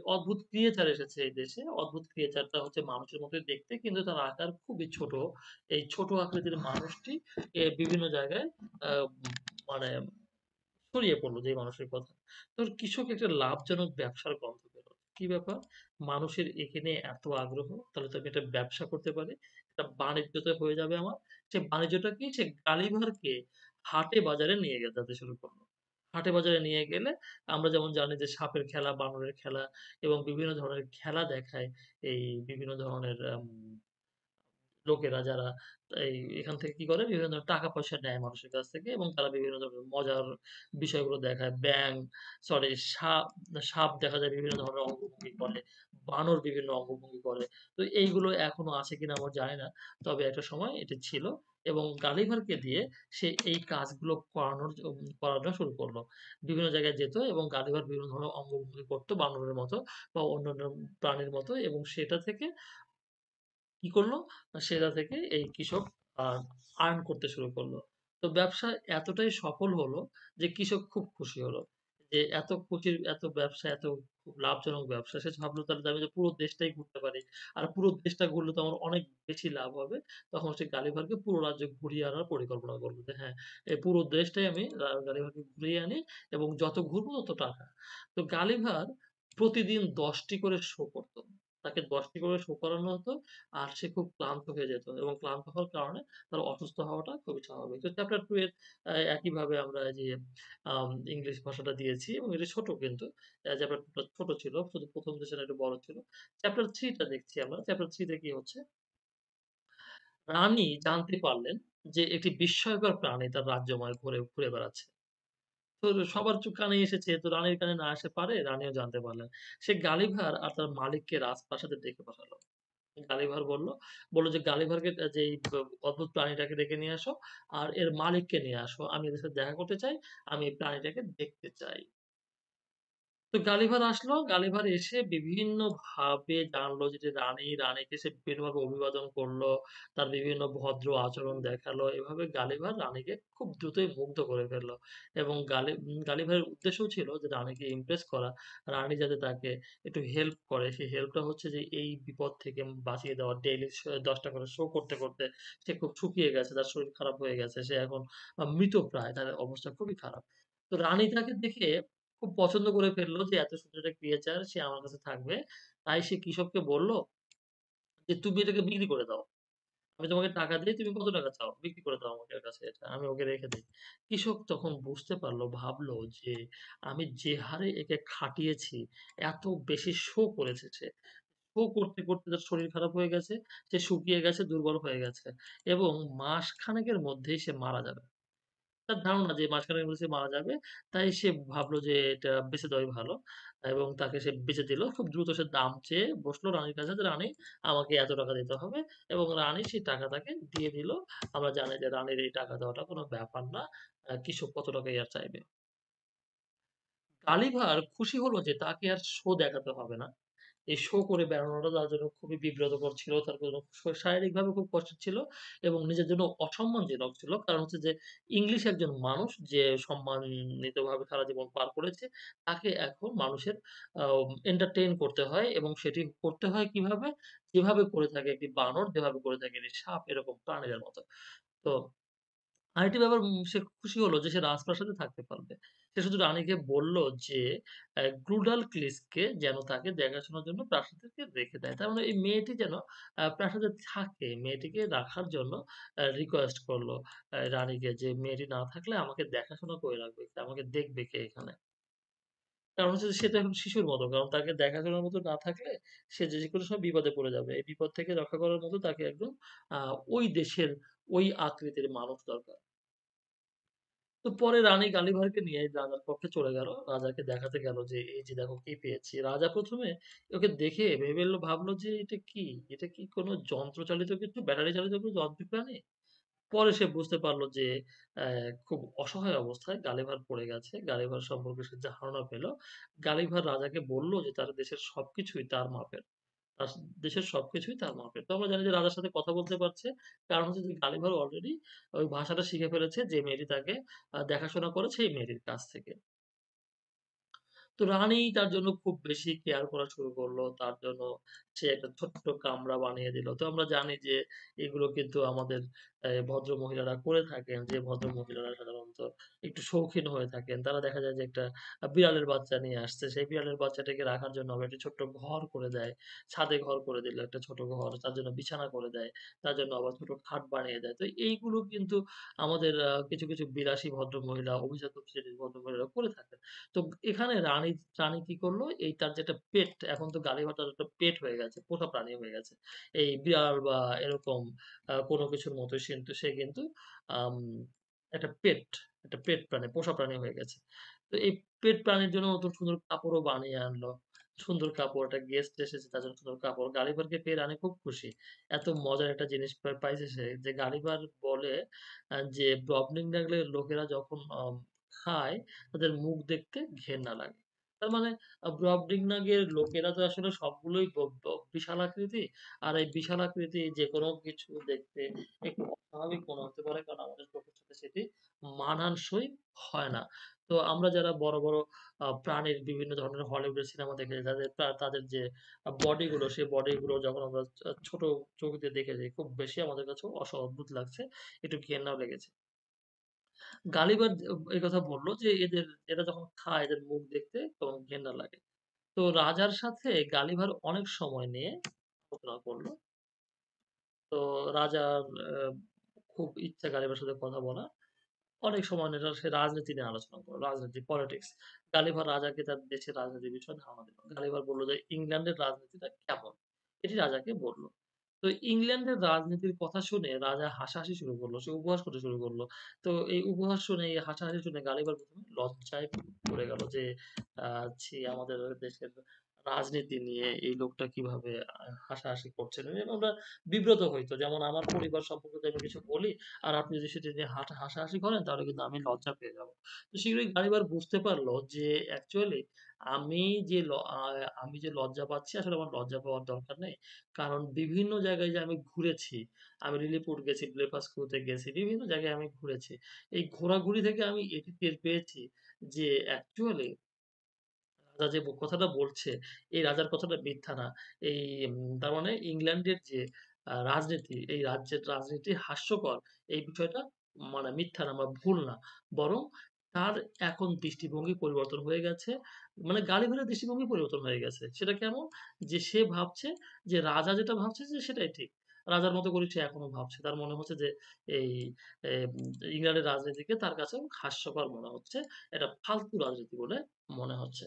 Speaker 1: অদ্ভুত ক্রিয়েচার এসেছে এই দেশে। অদ্ভুত ক্রিয়েচারটা হচ্ছে মানুষের মতোই দেখতে কিন্তু তার আকার খুবই ছোট। এই ছোট আকৃতির মানুষটি বিভিন্ন জায়গায় মানে ছড়িয়ে পড়ল যে মানুষের কথা। তো কৃষক একটা লাভজনক ব্যবসার গন্ধ। কি ব্যাপার? মানুষের এখানে এত আগ্রহ, তাহলে তো আমি একটা ব্যবসা করতে পারি। এটা বাণিজ্যতে হয়ে যাবে আমার। সে বাণিজ্যটা কি? সে গালিভারকে হাটে বাজারে নিয়ে গেল যেতে শুরু করল হাটে বাজারে নিয়ে গেলে আমরা যেমন জানি যে সাপের খেলা, বানরের খেলা এবং বিভিন্ন ধরনের খেলা দেখায় এই বিভিন্ন ধরনের লোকেরা যারা এই এখান থেকে কি করে? বিভিন্ন ধরনের টাকা-পয়সা নেয় মানুষের কাছ থেকে এবং তারা বিভিন্ন ধরনের মজার বিষয়গুলো দেখায়। ব্যাঙ, সরি সাপ, সাপ দেখা যায় বিভিন্ন ধরনের অঙ্গভঙ্গি করে। বানর বিভিন্ন অঙ্গভঙ্গি করে। তো এইগুলো এখনও আছে কিনা আমার জানি না। তবে একটা সময় এটি ছিল এবং গালিভারকে দিয়ে সে এই কাজগুলো করানোর করানো শুরু করল বিভিন্ন জায়গায় যেত এবং গালিভার বিভিন্ন ধরনের অঙ্গভঙ্গি করতো বানরের মতো বা অন্যান্য প্রাণীর মতো এবং সেটা থেকে কি করল সেটা থেকে এই কৃষক আর্ন করতে শুরু করল তো ব্যবসা এতটাই সফল হলো যে কৃষক খুব খুশি হলো। যে এত খুশির এত ব্যবসা, এত লাভজনক ব্যবসা। সে ভাবল তাহলে আমি পুরো দেশটাই ঘুরতে পারি। আর পুরো দেশটা ঘুরলে তো আমার অনেক বেশি লাভ হবে। তখন সে গালিভারকে পুরো রাজ্য ঘুরিয়ে আনার পরিকল্পনা করল যে হ্যাঁ, এই পুরো দেশটাই আমি গালিভারকে ঘুরিয়ে আনি এবং যত ঘুরবো তত টাকা। তো গালিভার প্রতিদিন দশটি করে শো করত। তাকে দশটি করে শো করানো হতো। আর সে খুব ক্লান্ত হয়ে যেত এবং ক্লান্ত হওয়ার কারণে তার অসুস্থ হওয়াটা খুবই স্বাভাবিক। তো চ্যাপ্টার 2 এর একইভাবে আমরা যে ইংলিশ ভাষাটা দিয়েছি এবং এটা ছোট কিন্তু। চ্যাপ্টার 2 টা ছোট ছিল। শুধু প্রথম সেশন একটু বড় ছিল। চ্যাপ্টার 3 টা দেখছি আমরা। চ্যাপ্টার 3 তে কি হচ্ছে? রানী জানতে পারলেন যে একটি বিস্ময়কর প্রাণী তার রাজ্যময় ঘুরে, ঘুরে বেড়াচ্ছে। তো সবার চোখ কানে এসেছে। তো রানীর কানে না আসে পারে? রানীও জানতে পারলেন। সে গালিভার আর তার মালিককে রাজপ্রাসাদে ডেকে পাঠালো। গালিভার বলল, বলল যে গালিভারকে যে অদ্ভুত প্রাণীটাকে ডেকে নিয়ে আসো। আর এর মালিককে নিয়ে আসো। আমি এদের সাথে দেখা করতে চাই। আমি এই প্রাণীটাকে দেখতে চাই। তো গালিভার আসলো। গালিভার এসে বিভিন্নভাবে জানলো যে, রানী, রানীকে সে বিভিন্নভাবে অভিবাদন করল। তার বিভিন্ন ভদ্র আচরণ দেখাল। এভাবে গালিভার রানীকে খুব দ্রুতই মুগ্ধ করে ফেলল এবং গালি গালিভারের উদ্দেশ্যও ছিল যে রানীকে ইমপ্রেস করা। রানী যাতে তাকে একটু হেল্প করে। সেই হেল্পটা হচ্ছে যে এই বিপদ থেকে বাঁচিয়ে দেওয়া। ডেইলি দশটা করে শো করতে, করতে সে খুব শুকিয়ে গেছে। তার শরীর খারাপ হয়ে গেছে। সে এখন আ মৃতপ্রায়। তার অবস্থা খুবই খারাপ। তো রানী তাকে দেখে খুব পছন্দ করে ফেলল যে এত সুন্দর একটা ক্রিয়েচার সে আমার কাছে থাকবে। তাই সে কৃষককে বলল যে, "তুমি এটাকে বিক্রি করে দাও। আমি তোমাকে টাকা দেই, তুমি কত টাকা চাও? বিক্রি করে দাও আমাকে কাছে এটা। আমি ওকে রেখে দিই কৃষক তখন বুঝতে পারল ভাবলো যে আমি যে হারে একে খাটিয়েছি, এত বেশি শো করেছে সে। শো করতে, করতে তার শরীর খারাপ হয়ে গেছে। সে শুকিয়ে গেছে, দুর্বল হয়ে গেছে এবং মাসখানেকের মধ্যেই সে মারা যাবে। তার ধারণা যে মধ্যে সে মারা যাবে। তাই সে ভাবল যে এটা বেঁচে দেওয়াই ভালো। এবং তাকে সে বেচে দিল। খুব দ্রুত সে দাম চেয়ে বসল রানীর কাছে যে, "রানী আমাকে এত টাকা দিতে হবে।" এবং রানী সেই টাকা তাকে দিয়ে দিল। আমরা জানি যে রানীর এই টাকা দেওয়াটা কোনো ব্যাপার না। কৃষক কত টাকাই আর চাইবে। গালিভার খুশি হলো যে তাকে আর শো দেখাতে হবে না। এই শো করে বেড়ানোটা তার জন্য খুবই বিব্রতকর ছিল। তার জন্য শারীরিকভাবে খুব কষ্টের ছিল এবং নিজের জন্য অসম্মানজনক ছিল। কারণ হচ্ছে যে ইংলিশ একজন মানুষ যে সম্মানিতভাবে সারা জীবন পার করেছে, তাকে এখন মানুষের এন্টারটেইন করতে হয় এবং সেটি করতে হয় কীভাবে? যেভাবে করে থাকে একটি বানর, যেভাবে করে থাকে একটি সাপ এরকম প্রাণীদের মতো। তো আরেকটি ব্যাপার সে খুশি হলো যে সে রাজপ্রাসাদে থাকতে পারবে। সে শুধু রানীকে বলল যে গ্লুডাল ক্লিসকে যেন তাকে দেখাশোনার জন্য প্রাসাদে রেখে দেয়। তার মানে এই মেয়েটি যেন প্রাসাদে থাকে। মেয়েটিকে রাখার জন্য রিকোয়েস্ট করল রানীকে যে, "মেয়েটি না থাকলে আমাকে দেখাশোনা করে রাখবে আমাকে দেখবে কে এখানে?" কারণ হচ্ছে সে তো এখন শিশুর মতো। কারণ তাকে দেখাশোনার মতো না থাকলে সে যে যেকোনো সময় বিপদে পড়ে যাবে। এই বিপদ থেকে রক্ষা করার মতো তাকে একদম ওই দেশের ওই আকৃতির মানুষ দরকার। তো পরে রানী গালিভারকে নিয়ে রাজার পক্ষে চলে গেল। রাজাকে দেখাতে গেল যে, "এই যে দেখো কি পেয়েছি।" রাজা প্রথমে ওকে দেখে ভেবে ভাবলো যে, "এটা কি? এটা কি কোন যন্ত্রচালিত কিছু? ব্যাটারি চালিত কোনো যান্ত্রিক প্রাণী?" পরে সে বুঝতে পারল যে খুব অসহায় অবস্থায় গালিভার পড়ে গেছে। গালিভার সম্পর্কে সে ধারণা পেল। গালিভার রাজাকে বলল যে তার দেশের সবকিছুই তার মাপের। দেশের সবকিছুই তার মাপের। তো আমরা জানি যে রাজার সাথে কথা বলতে পারছে। কারণ হচ্ছে যে গালিভার অলরেডি ওই ভাষাটা শিখে ফেলেছে যে মেয়েটি তাকে দেখাশোনা করেছে এই মেয়েটির কাছ থেকে। তো রানী তার জন্য খুব বেশি কেয়ার করা শুরু করল তার জন্য সে একটা ছোট্ট কামরা বানিয়ে দিল। তো আমরা জানি যে এগুলো কিন্তু আমাদের ভদ্র মহিলারা করে থাকেন। যে ভদ্র মহিলারা সাধারণত একটু শৌখিন হয়ে থাকেন। তারা দেখা যায় যে একটা বিড়ালের বাচ্চা নিয়ে আসছে। সেই বিড়ালের বাচ্চাটাকে রাখার জন্য আবার একটা ছোট্ট ঘর করে দেয়। ছাদে ঘর করে দিল একটা ছোট ঘর। তার জন্য বিছানা করে দেয়। তার জন্য আবার ছোট খাট বানিয়ে দেয়। তো এইগুলো কিন্তু আমাদের কিছু, কিছু বিলাসী ভদ্রমহিলা, অভিজাত শ্রেণির ভদ্রমহিলারা করে থাকেন। তো এখানে রানী রানী কি করল? এই তার যেটা পেট, এখন তো গাড়ি তার একটা পেট হয়ে গেছে, পোষা প্রাণী হয়ে গেছে। এই বিড়াল বা এরকম কোনো কিছুর মতো কিন্তু সে কিন্তু একটা পেট, একটা পেট প্রাণী, পোষা প্রাণী হয়ে গেছে। তো এই পেট প্রাণীর জন্য নতুন সুন্দর কাপড়ও বানিয়ে আনলো। সুন্দর কাপড়, একটা গেস্ট এসেছে তার জন্য সুন্দর কাপড়। গালিভারকে পেয়ে রানী খুব খুশি। এত মজার একটা জিনিস পাইছে সে যে গালিভার বলে যে যে ব্রবনিংডালের লোকেরা যখন খায় তাদের মুখ দেখতে ঘেন্না লাগে। তার মানে ব্রবডিংনাগের লোকেরা তো আসলে সবগুলোই বিশাল আকৃতি। আর এই বিশাল আকৃতি যেকোনো কিছু দেখতে একটু অস্বাভাবিক মনে হতে পারে। কারণ আমাদের চোখের সাথে সেটি মানানসই হয় না। তো আমরা যারা বড়, বড় প্রাণীর বিভিন্ন ধরনের হলিউডের সিনেমা দেখেছি যাদের তাদের যে আ বডি গুলো সেই বডি গুলো যখন আমরা ছোট চোখ দিয়ে দেখেছি খুব বেশি আমাদের কাছে অস লাগছে। একটু ঘেন্নাও লেগেছে। গালিবার এই কথা বলল যে এদের এরা যখন খায় এদের মুখ দেখতে কেমন ঘেন্না লাগে। তো রাজার সাথে গালিভার অনেক সময় নিয়ে আলোচনা করল। তো রাজার খুব ইচ্ছা গালিভার সাথে কথা বলা। অনেক সময় নিয়ে সে রাজনীতি নিয়ে আলোচনা করল রাজনীতি, পলিটিক্স। গালিভার রাজাকে তার দেশের রাজনীতির বিষয়ে ধারণা দিল। গালিভার বলল যে ইংল্যান্ডের রাজনীতিটা কেমন? এটি রাজাকে বলল। তো ইংল্যান্ডের রাজনীতির কথা শুনে রাজা হাসাহাসি শুরু করল। সে উপহাস করতে শুরু করল। তো এই উপহাস শুনে, এই হাসাহাসি শুনে ১ম এ লজ্জায় পড়ে গেল যে ছি আমাদের দেশের রাজনীতি নিয়ে এই লোকটা কীভাবে হাসাহাসি করছেন। আমরা বিব্রত হইতো। যেমন আমার পরিবার সম্পর্কে আমি কিছু বলি আর আপনি যদি সেটা নিয়ে হাসাহাসি করেন তাহলে কিন্তু আমি লজ্জা পেয়ে যাব। তো শীঘ্রই গালিভার বুঝতে পারল যে অ্যাকচুয়ালি আমি যে আমি যে লজ্জা পাচ্ছি আসলে আমার লজ্জা পাওয়ার দরকার নেই। কারণ বিভিন্ন জায়গায় যে আমি ঘুরেছি, আমি লিলিপুট গেছি, ব্লেফাস্কুতে গেছি, বিভিন্ন জায়গায় আমি ঘুরেছি। এই ঘোরাঘুরি থেকে আমি এটি টের পেয়েছি যে অ্যাকচুয়ালি রাজা যে কথাটা বলছে, এই রাজার কথাটা মিথ্যা না। এই তার মানে ইংল্যান্ডের যে রাজনীতি, এই রাজ্যের রাজনীতি হাস্যকর। এই বিষয়টা মানে মিথ্যা না বা ভুল না। বরং তার এখন দৃষ্টিভঙ্গি পরিবর্তন হয়ে গেছে। মানে গালিভারের দৃষ্টিভঙ্গি পরিবর্তন হয়ে গেছে। সেটা কেমন? যে সে ভাবছে যে রাজা যেটা ভাবছে যে সেটাই ঠিক। রাজার মতো করে সে এখনও ভাবছে। তার মনে হচ্ছে যে এই ইংল্যান্ডের রাজনীতিকে তার কাছে হাস্যকর মনে হচ্ছে। এটা ফালতু রাজনীতি বলে মনে হচ্ছে।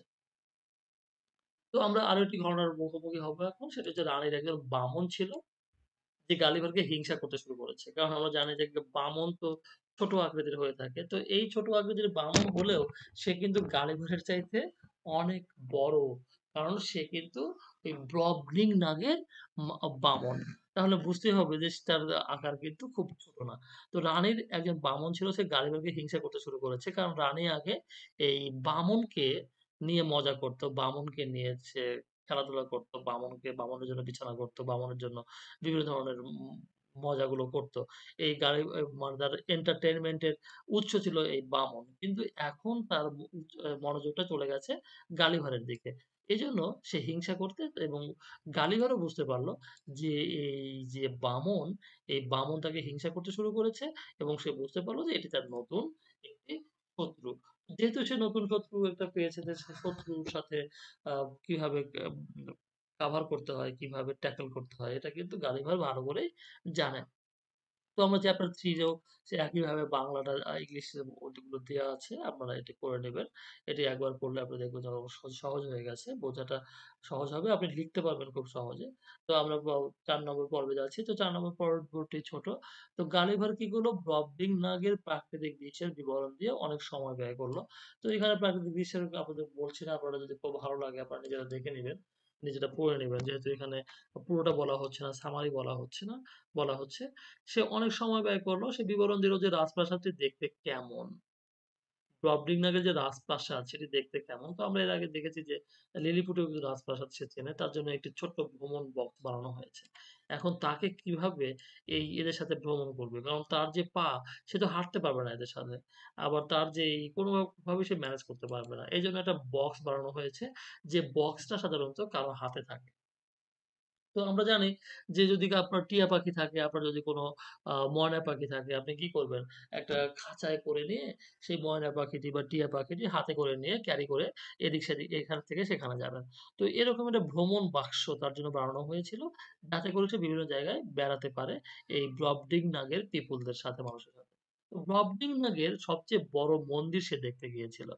Speaker 1: তো আমরা আরও একটি ঘটনার মুখোমুখি হব এখন। সেটা হচ্ছে রানীর একজন বামন ছিল। যে গালিভারকে হিংসা করতে শুরু করেছে। কারণ আমরা জানি যে বামন তো ছোট আকৃতির হয়ে থাকে। তো এই ছোট আকৃতির বামন হলেও সে কিন্তু গালিভারের চাইতে অনেক বড়। কারণ সে কিন্তু ওই ব্রবনিং নাগের বামন। তাহলে বুঝতেই হবে যে তার আকার কিন্তু খুব ছোট না। তো রানীর একজন বামন ছিল, সে গালিভারকে হিংসা করতে শুরু করেছে। কারণ রানী আগে এই বামনকে নিয়ে মজা করত। বামনকে নিয়ে সে খেলাধুলা করতো, বামনকে বামনের জন্য বিছানা করত। বামনের জন্য বিভিন্ন ধরনের মজাগুলো করত। এই এ মানে তার এর উৎস ছিল এই বামন। কিন্তু এখন তার মনোযোগটা চলে গেছে গালিভারের দিকে। এই জন্য সে হিংসা করতে এবং গালিভারও বুঝতে পারল যে এই যে বামন, এই বামন তাকে হিংসা করতে শুরু করেছে এবং সে বুঝতে পারল যে এটি তার নতুন একটি শত্রু। যেহেতু সে নতুন শত্রু একটা পেয়েছে যে শত্রুর সাথে কীভাবে কাভার করতে হয়, কীভাবে ট্যাকল করতে হয় এটা কিন্তু গালিভার ভালো করেই জানে। তো আমরা চ্যাপ্টার 3 রেও সে একইভাবে বাংলাটা আ ইংলিশের ওগুলো দেয়া আছে। আপনারা এটি করে নেবেন এটি একবার পড়লে আপনি দেখবেন সহজ হয়ে গেছে। বোঝাটা সহজ হবে। আপনি লিখতে পারবেন খুব সহজে। তো আমরা চার নম্বর পর্বে যাচ্ছি। তো চার নম্বর পর্বটি ছোট। তো গালিভার কি করল? ব্রবডিং-নাগের প্রাকৃতিক দৃশ্যের বিবরণ দিয়ে অনেক সময় ব্যয় করল তো এখানে প্রাকৃতিক দৃশ্যের আপনাদের বলছি না। আপনারা যদি খুব ভালো লাগে আপনারা নিজেরা দেখে নিবেন। নিজেরা পড়ে নেবেন যেহেতু এখানে পুরোটা বলা হচ্ছে না, সামারি বলা হচ্ছে না। বলা হচ্ছে, সে অনেক সময় ব্যয় করল সে বিবরণ দিল যে রাজপ্রাসাদটি দেখতে কেমন? ব্রবডিং-নাগের যে রাজপ্রাসাদ সেটি দেখতে কেমন? তো আমরা এর আগে দেখেছি যে লিলিপুটেও কিন্তু রাজপ্রাসাদ সে চেনে। তার জন্য একটি ছোট্ট ভ্রমণ বক্স বানানো হয়েছে। এখন তাকে কীভাবে এই এদের সাথে ভ্রমণ করবে? কারণ তার যে পা, সে তো হাঁটতে পারবে না এদের সাথে। আবার তার যে কোনভাবে সে ম্যানেজ করতে পারবে না। এই জন্য একটা বক্স বানানো হয়েছে, যে বক্সটা সাধারণত কারও হাতে থাকে। তো আমরা জানি যে যদি আপনার টিয়া পাখি থাকে, আপনার যদি কোন ময়না পাখি থাকে, আপনি কি করবেন? একটা খাঁচায় করে নিয়ে সেই ময়না পাখিটি বা টিয়া পাখিটি হাতে করে নিয়ে ক্যারি করে এদিক-সেদিক এখান থেকে সেখানে যাবেন। তো এরকম একটা ভ্রমণ বাক্স তার জন্য বানানো হয়েছিল। যাতে করে সে বিভিন্ন জায়গায় বেড়াতে পারে এই ব্রবডিং-নাগের পিপুলদের সাথে মানুষের সাথে। তো ব্রবডিং-নাগের সবচেয়ে বড় মন্দির সে দেখতে গিয়েছিল।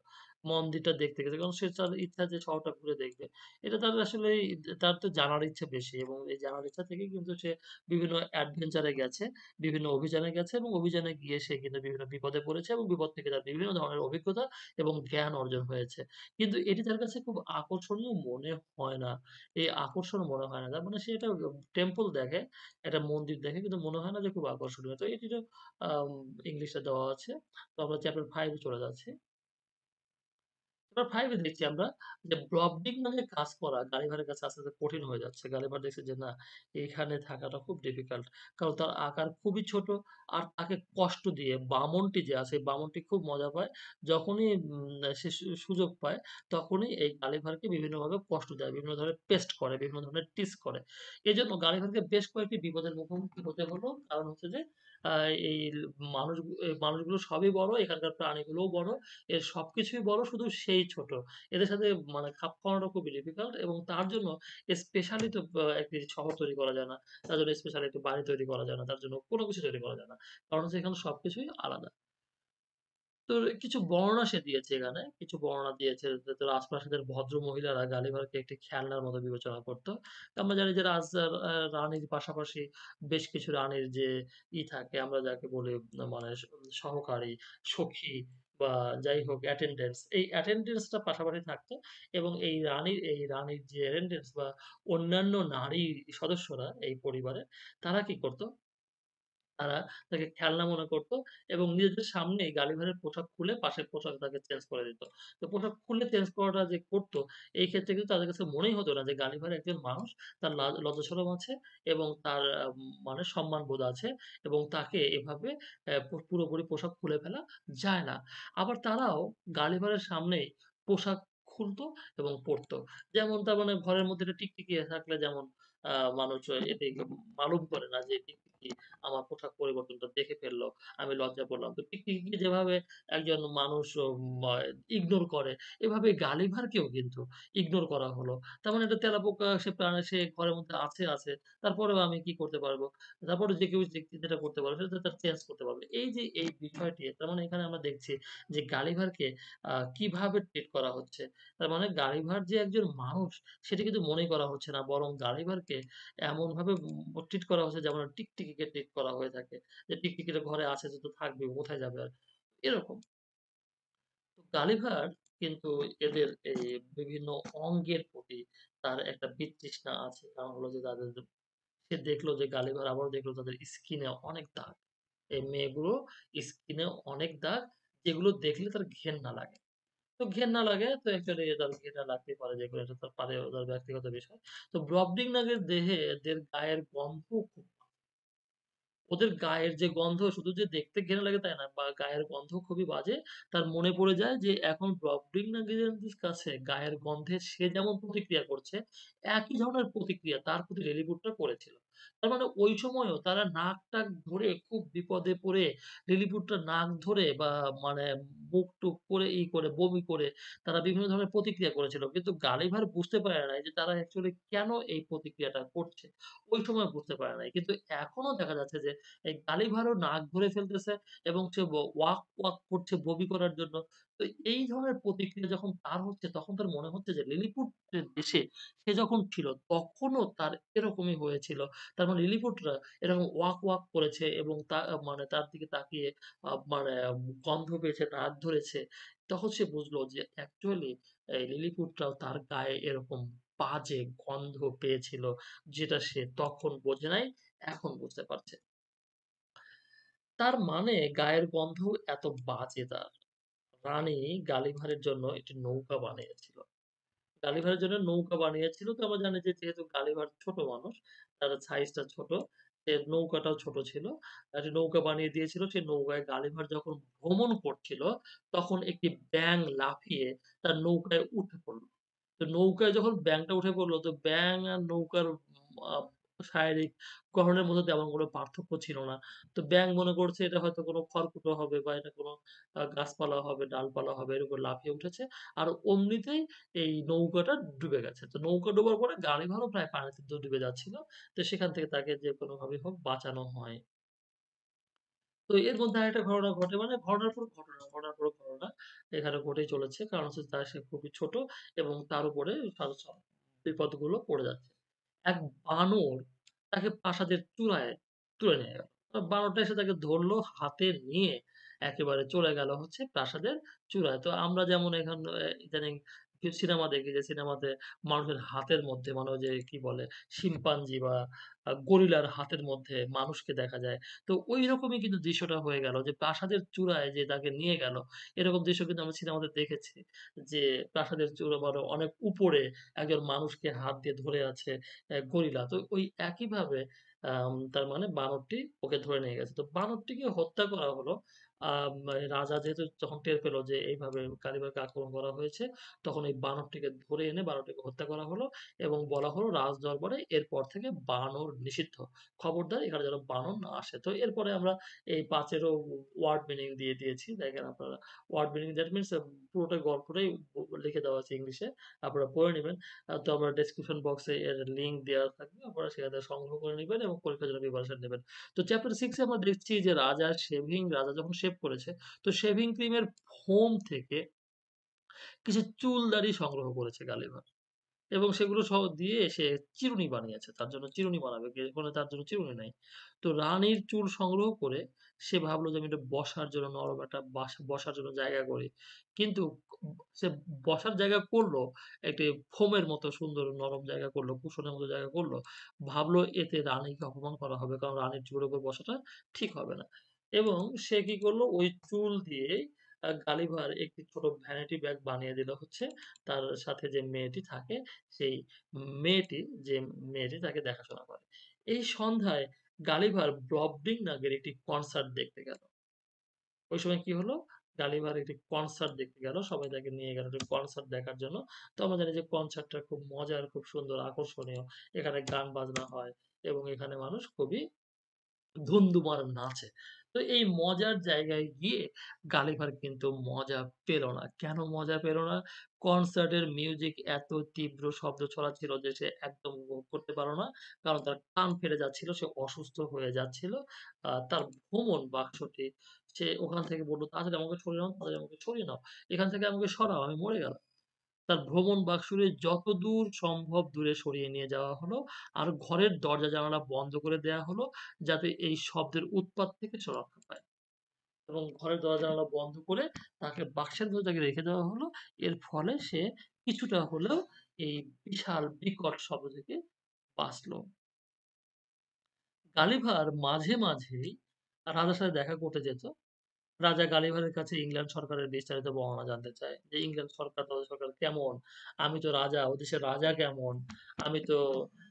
Speaker 1: মন্দিরটা দেখতে গেছে। কারণ সে তার ইচ্ছা যে শহরটা ঘুরে দেখবে। এটা তার আসলেই তার তো জানার ইচ্ছা বেশি এবং এই জানার ইচ্ছা থেকেই কিন্তু সে বিভিন্ন অ্যাডভেঞ্চার গেছে, বিভিন্ন অভিযানে গেছে এবং অভিযানে গিয়ে সে কিন্তু বিভিন্ন বিপদে পড়েছে এবং বিপদ থেকে তার বিভিন্ন ধরনের অভিজ্ঞতা এবং জ্ঞান অর্জন হয়েছে। কিন্তু এটি তার কাছে খুব আকর্ষণীয় মনে হয় না। এই আকর্ষণ মনে হয় না। তার মানে সে একটা টেম্পল দেখে, একটা মন্দির দেখে কিন্তু মনে হয় না যে খুব আকর্ষণীয়। তো এটিরও আম ইংলিশে দেওয়া আছে। তো আমরা চ্যাপ্টার 5 এ চলে যাচ্ছি। চ্যাপ্টার 5 এ দেখছি আমরা যে ব্রবডিং-নাগে কাজ করা কাছে আস্তে, আস্তে কঠিন হয়ে যাচ্ছে। দেখছে যে না এখানে থাকাটা খুব ডিফিকাল্ট। কারণ তার আকার খুবই ছোট আর তাকে কষ্ট দিয়ে বামনটি যে আছে, বামনটি খুব মজা পায়। যখনই সে সুযোগ পায় তখনই এই গালিভারকে বিভিন্নভাবে কষ্ট দেয়। বিভিন্ন ধরনের পেস্ট করে, বিভিন্ন ধরনের টিজ করে। এজন্য গালিভারকে বেশ কয়েকটি বিপদের মুখোমুখি হতে হলো। কারণ হচ্ছে যে এই মানুষ মানুষগুলো সবই বড়, এখানকার প্রাণীগুলোও বড়। এর সব কিছুই বড় শুধু সেই ছোট। এদের সাথে মানে খাপ খাওয়ানোটা খুবই ডিফিকাল্ট এবং তার জন্য স্পেশালি তো একটি শহর তৈরি করা যায় না। তার জন্য স্পেশালি একটি বাড়ি তৈরি করা যায় না। তার জন্য কোনো কিছু তৈরি করা যায় না। কারণ হচ্ছে এখানে সবকিছুই আলাদা। তো কিছু বর্ণনা সে দিয়েছে এখানে। কিছু বর্ণনা দিয়েছে যে রাজপ্রাসাদের ভদ্র মহিলারা গালিভারকে একটি খেলনার মতো বিবেচনা করত। আমরা জানি যে রাজ রানীর পাশাপাশি বেশ কিছু রানীর যে ই থাকে আমরা যাকে বলি মানে সহকারী, সখী বা যাই হোক অ্যাটেন্ডেন্স এই অ্যাটেন্ডেন্টস টা পাশাপাশি থাকতো এবং এই রানীর এই রানীর যে অ্যাটেন্ডেন্টস বা অন্যান্য নারী সদস্যরা এই পরিবারে তারা কি করত? তারা তাকে খেলনা মনে করত এবং নিজেদের সামনেই গালিভারের পোশাক খুলে পাশের পোশাক তাকে চেঞ্জ করে দিত। তো পোশাক খুলে চেঞ্জ করাটা যে করত, এই ক্ষেত্রে কিন্তু তাদের কাছে মনেই হতো না যে গালিভার একজন মানুষ। তার লা লজ্জা শরম আছে এবং তার মানে সম্মানবোধ আছে এবং তাকে এভাবে পুরোপুরি পোশাক খুলে ফেলা যায় না। আবার তারাও গালিভারের সামনেই পোশাক খুলতো এবং পড়ত। যেমন তার মানে ঘরের মধ্যে টিকটিকি থাকলে যেমন আ মানুষ এটি মালুম করে না যে টিকটিকি আমার পোশাক পরিবর্তনটা দেখে ফেলল। আমি লজ্জায় পড়লাম। তো টিকটিকিকে যেভাবে একজন মানুষ ইগনোর করে, এভাবে গালিভারকেও কিন্তু ইগনোর করা হলো। তার মানে একটা তেলাপোকা সে প্রাণে সে ঘরের মধ্যে আছে, আছে। তারপরেও আমি কি করতে পারব? তারপরেও যে কেউ যেটা করতে পারবে সেটা তার চেঞ্জ করতে পারবে। এই যে এই বিষয়টি তার মানে এখানে আমরা দেখছি যে গালিভারকে কীভাবে ট্রিট করা হচ্ছে। তার মানে গালিভার যে একজন মানুষ সেটা কিন্তু মনে করা হচ্ছে না। বরং গালিভারকে এমনভাবে ট্রিট করা হচ্ছে যেমন টিকটিকিকে ট্রিট করা হয়ে থাকে। যে টিকটিকিটা ঘরে আছে সে তো থাকবেই, কোথায় যাবে আর? এরকম। গালিভার কিন্তু এদের এই বিভিন্ন অঙ্গের প্রতি তার একটা বিতৃষ্ণা আছে। কারণ হলো যে তাদের সে দেখল যে গালিভার আবারও দেখল তাদের স্কিনে অনেক দাগ। এই মেয়েগুলো স্কিনে অনেক দাগ যেগুলো দেখলে তার ঘেন্না লাগে। তো ঘেন্না লাগে তো অ্যাকচুয়ালি তার ঘৃণা লাগতেই পারে যেগুলো এটা তার পারে ব্যক্তিগত বিষয়। তো ব্রবডিং-নাগের দেহে এদের গায়ের গন্ধ খুব ওদের গায়ের যে গন্ধ শুধু যে দেখতে ঘেন্না লাগে তাই না। বা গায়ের গন্ধ খুবই বাজে। তার মনে পড়ে যায় যে এখন ব্রবডিং-নাগের কাছে গায়ের গন্ধে সে যেমন প্রতিক্রিয়া করছে, একই ধরনের প্রতিক্রিয়া তার প্রতি লিলিপুটরা করেছিল। তার মানে ওই সময়ও তারা নাক-টাক ধরে খুব বিপদে পড়ে লিলিপুটরা নাক ধরে বা মানে মুখ-টুখ করে ই করে বমি করে তারা বিভিন্ন ধরনের প্রতিক্রিয়া করেছিল। কিন্তু গালিভার বুঝতে পারে নাই যে তারা অ্যাকচুয়ালি কেন এই প্রতিক্রিয়াটা করছে। ওই সময় বুঝতে পারে নাই। কিন্তু এখনও দেখা যাচ্ছে যে এই গালিভারও নাক ধরে ফেলতেছে এবং সে ওয়াক, ওয়াক করছে বমি করার জন্য। তো এই ধরনের প্রতিক্রিয়া যখন তার হচ্ছে তখন তার মনে হচ্ছে যে লিলিপুট দেশে সে যখন ছিল তখনও তার এরকমই হয়েছিল। তার মানে লিলিপুটরা এরকম ওয়াক, ওয়াক করেছে এবং তা মানে তার দিকে তাকিয়ে মানে গন্ধ পেয়েছে, নাক ধরেছে। তখন সে বুঝলো যে অ্যাকচুয়ালি লিলিপুটরাও তার গায়ে এরকম বাজে গন্ধ পেয়েছিল। যেটা সে তখন বোঝে নাই, এখন বুঝতে পারছে। তার মানে গায়ের গন্ধ এত বাজে তার। রানী গালিভারের জন্য একটি নৌকা বানিয়েছিল। গালিভারের জন্য নৌকা বানিয়েছিল। তো আমরা জানি যে যেহেতু গালিভার ছোট মানুষ, তার সাইজটা ছোট। এর নৌকাটাও ছোট ছিল। একটা নৌকা বানিয়ে দিয়েছিল। সেই নৌকায় গালিভার যখন ভ্রমণ করছিল, তখন একটি ব্যাঙ লাফিয়ে তার নৌকায় উঠে পড়ল তো নৌকায় যখন ব্যাঙটা উঠে পড়ল তো ব্যাঙ আর নৌকার শারীরিক গঠনের মধ্যে তেমন কোনো পার্থক্য ছিল না। তো ব্যাঙ মনে করছে এটা হয়তো কোনো খড়কুটো হবে বা এটা কোনো গাছপালা হবে, ডালপালা হবে এর উপর লাফিয়ে উঠেছে। আর অমনিতেই এই নৌকাটা ডুবে গেছে। তো নৌকা ডোবার পরে গাড়িভারও প্রায় পানিতে ডুবে যাচ্ছিল। তো সেখান থেকে তাকে যে কোনোভাবেই হোক বাঁচানো হয়। তো এর মধ্যে আরেকটা ঘটনা ঘটে মানে ঘটনার পর ঘটনা, ঘটনার পর ঘটনা এখানে ঘটেই চলেছে। কারণ হচ্ছে তার সে খুবই ছোট এবং তার উপরে বিপদগুলো পড়ে যাচ্ছে। এক বানর তাকে প্রাসাদের চূড়ায় তুলে নিয়ে গেল। বানরটা এসে তাকে ধরলো, হাতে নিয়ে একেবারে চলে গেল হচ্ছে প্রাসাদের চূড়ায়। তো আমরা যেমন এখানে ইদানিং সিনেমা দেখি যে সিনেমাতে মানুষের হাতের মধ্যে মানে যে কি বলে শিম্পাঞ্জি বা গরিলার হাতের মধ্যে মানুষকে দেখা যায়। তো ওই রকমই কিন্তু দৃশ্যটা হয়ে গেল যে প্রাসাদের চূড়ায় যে তাকে নিয়ে গেল, এরকম দৃশ্য কিন্তু আমরা সিনেমাতে দেখেছি। যে প্রাসাদের চূড়া মানে অনেক উপরে একজন মানুষকে হাত দিয়ে ধরে আছে গরিলা। তো ওই একইভাবে তার মানে বানরটি ওকে ধরে নিয়ে গেছে। তো বানরটিকে হত্যা করা হলো। মানে রাজা যেহেতু যখন টের পেল যে এইভাবে কারিগরকে আক্রমণ করা হয়েছে, তখন এই বানরটিকে ধরে এনে বানরটিকে হত্যা করা হলো এবং বলা হলো রাজদরবারে এরপর থেকে বানর নিষিদ্ধ। খবরদার এখানে যেন বানর না আসে। তো এরপরে আমরা এই পাঁচেরও ওয়ার্ড মিনিং দিয়ে দিয়েছি। দেখেন আপনারা ওয়ার্ড মিনিং দ্যাট মিনস পুরোটা গল্পটাই লিখে দেওয়া আছে ইংলিশে। আপনারা পড়ে নিবেন। তো আমরা ডেসক্রিপশন বক্সে এর লিঙ্ক দেওয়া থাকবে। আপনারা সেখান সংগ্রহ করে নেবেন এবং পরীক্ষার জন্য প্রিপারেশন নেবেন তো চ্যাপ্টার সিক্সে আমরা দেখছি যে রাজা শেভিং রাজা যখন শেভ করেছে, তো শেভিং ক্রিমের ফোম থেকে কিছু চুল দাড়ি সংগ্রহ করেছে গালিভার। এবং সেগুলো সহ দিয়ে সে চিরুনি বানিয়েছে। তার জন্য চিরুনি বানাবে। কে ওখানে তার জন্য চিরুনি নাই। তো রানীর চুল সংগ্রহ করে সে ভাবলো যে আমি এটা বসার জন্য নরম একটা বসার জন্য জায়গা করি। কিন্তু সে বসার জায়গা করল, একটি ফোমের মতো সুন্দর নরম জায়গা করল, কুশনের মতো জায়গা করল। ভাবলো এতে রানীকে অপমান করা হবে। কারণ রানীর চুলের উপর বসাটা ঠিক হবে না। এবং সে কি করল ওই চুল দিয়েই আ গালিভার একটি ছোট ভ্যানিটি ব্যাগ বানিয়ে দিল হচ্ছে তার সাথে যে মেয়েটি থাকে সেই মেয়েটি যে মেয়েটি তাকে দেখাশোনা করে। এই সন্ধ্যায় গালিভার ব্রবডিং নাগের একটি কনসার্ট দেখতে গেল। ওই সময় কি হলো? গালিভার একটি কনসার্ট দেখতে গেল। সবাই তাকে নিয়ে গেল একটি কনসার্ট দেখার জন্য। তো আমরা জানি যে কনসার্টটা খুব মজার, খুব সুন্দর, আকর্ষণীয়। এখানে গান বাজনা হয় এবং এখানে মানুষ খুবই ধুমধুমার নাচে। তো এই মজার জায়গায় গিয়ে গালিভার কিন্তু মজা পেল না। কেন মজা পেল না? কনসার্টের মিউজিক এত তীব্র শব্দ ছড়াচ্ছিল যে সে একদম করতে পারল না। কারণ তার কান ফেটে যাচ্ছিল, সে অসুস্থ হয়ে যাচ্ছিল। তার ভ্রমণ বাক্সটি সে ওখান থেকে বলল, "তাড়াতাড়ি আমাকে সরিয়ে নাও, তাড়াতাড়ি আমাকে সরিয়ে নাও। এখান থেকে আমাকে সরাও, আমি মরে গেলাম।" তার ভ্রমণ বাক্সটি যতদূর সম্ভব দূরে সরিয়ে নিয়ে যাওয়া হলো। আর ঘরের দরজা জানালা বন্ধ করে দেয়া হলো, যাতে এই শব্দের উৎপাত থেকে সে রক্ষা পায়। এবং ঘরের দরজা জানালা বন্ধ করে তাকে বাক্সের ভেতর তাকে রেখে দেওয়া হলো। এর ফলে সে কিছুটা হলেও এই বিশাল বিকট শব্দ থেকে বাঁচল। গালিভার মাঝে, মাঝেই রাজার সাথে দেখা করতে যেত। রাজা গালিভারের কাছে ইংল্যান্ড সরকারের বিস্তারিত বর্ণনা জানতে চায়। যে ইংল্যান্ড সরকার, তাদের সরকার কেমন? আমি তো রাজা, ওই দেশের রাজা কেমন? আমি তো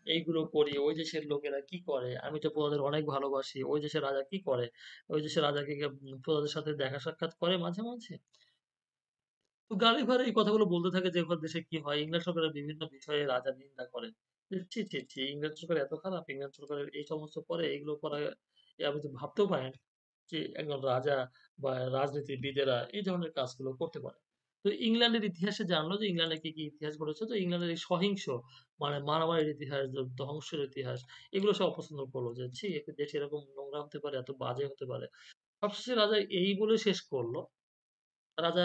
Speaker 1: এইগুলো করি, ওই দেশের লোকেরা কি করে? আমি তো প্রজাদের অনেক ভালোবাসি। ওই দেশের রাজা কি করে? ওই দেশের রাজা কি প্রজাদের সাথে দেখা সাক্ষাৎ করে মাঝে, মাঝে? তো গালিভার এই কথাগুলো বলতে থাকে যে ওখান দেশে কি হয়? ইংল্যান্ড সরকারের বিভিন্ন বিষয়ে রাজা নিন্দা করে ছি, ছি, ছি! ইংল্যান্ড সরকার এত খারাপ! ইংল্যান্ড সরকারের এই সমস্ত করে, এগুলো করা আমি তো ভাবতেও পারি যে একজন রাজা বা রাজনীতিবিদেরা এই ধরনের কাজগুলো করতে পারে। তো ইংল্যান্ডের ইতিহাসে জানলো যে ইংল্যান্ডে কি, কি ইতিহাস ঘটেছে। তো ইংল্যান্ডের এই সহিংস মানে মারামারির ইতিহাস, ধ্বংসের ইতিহাস এগুলো সব অপছন্দ করল যে, "ছি! দেশ এরকম নোংরা হতে পারে, এত বাজে হতে পারে।" সবশেষে রাজা এই বলে শেষ করল। রাজা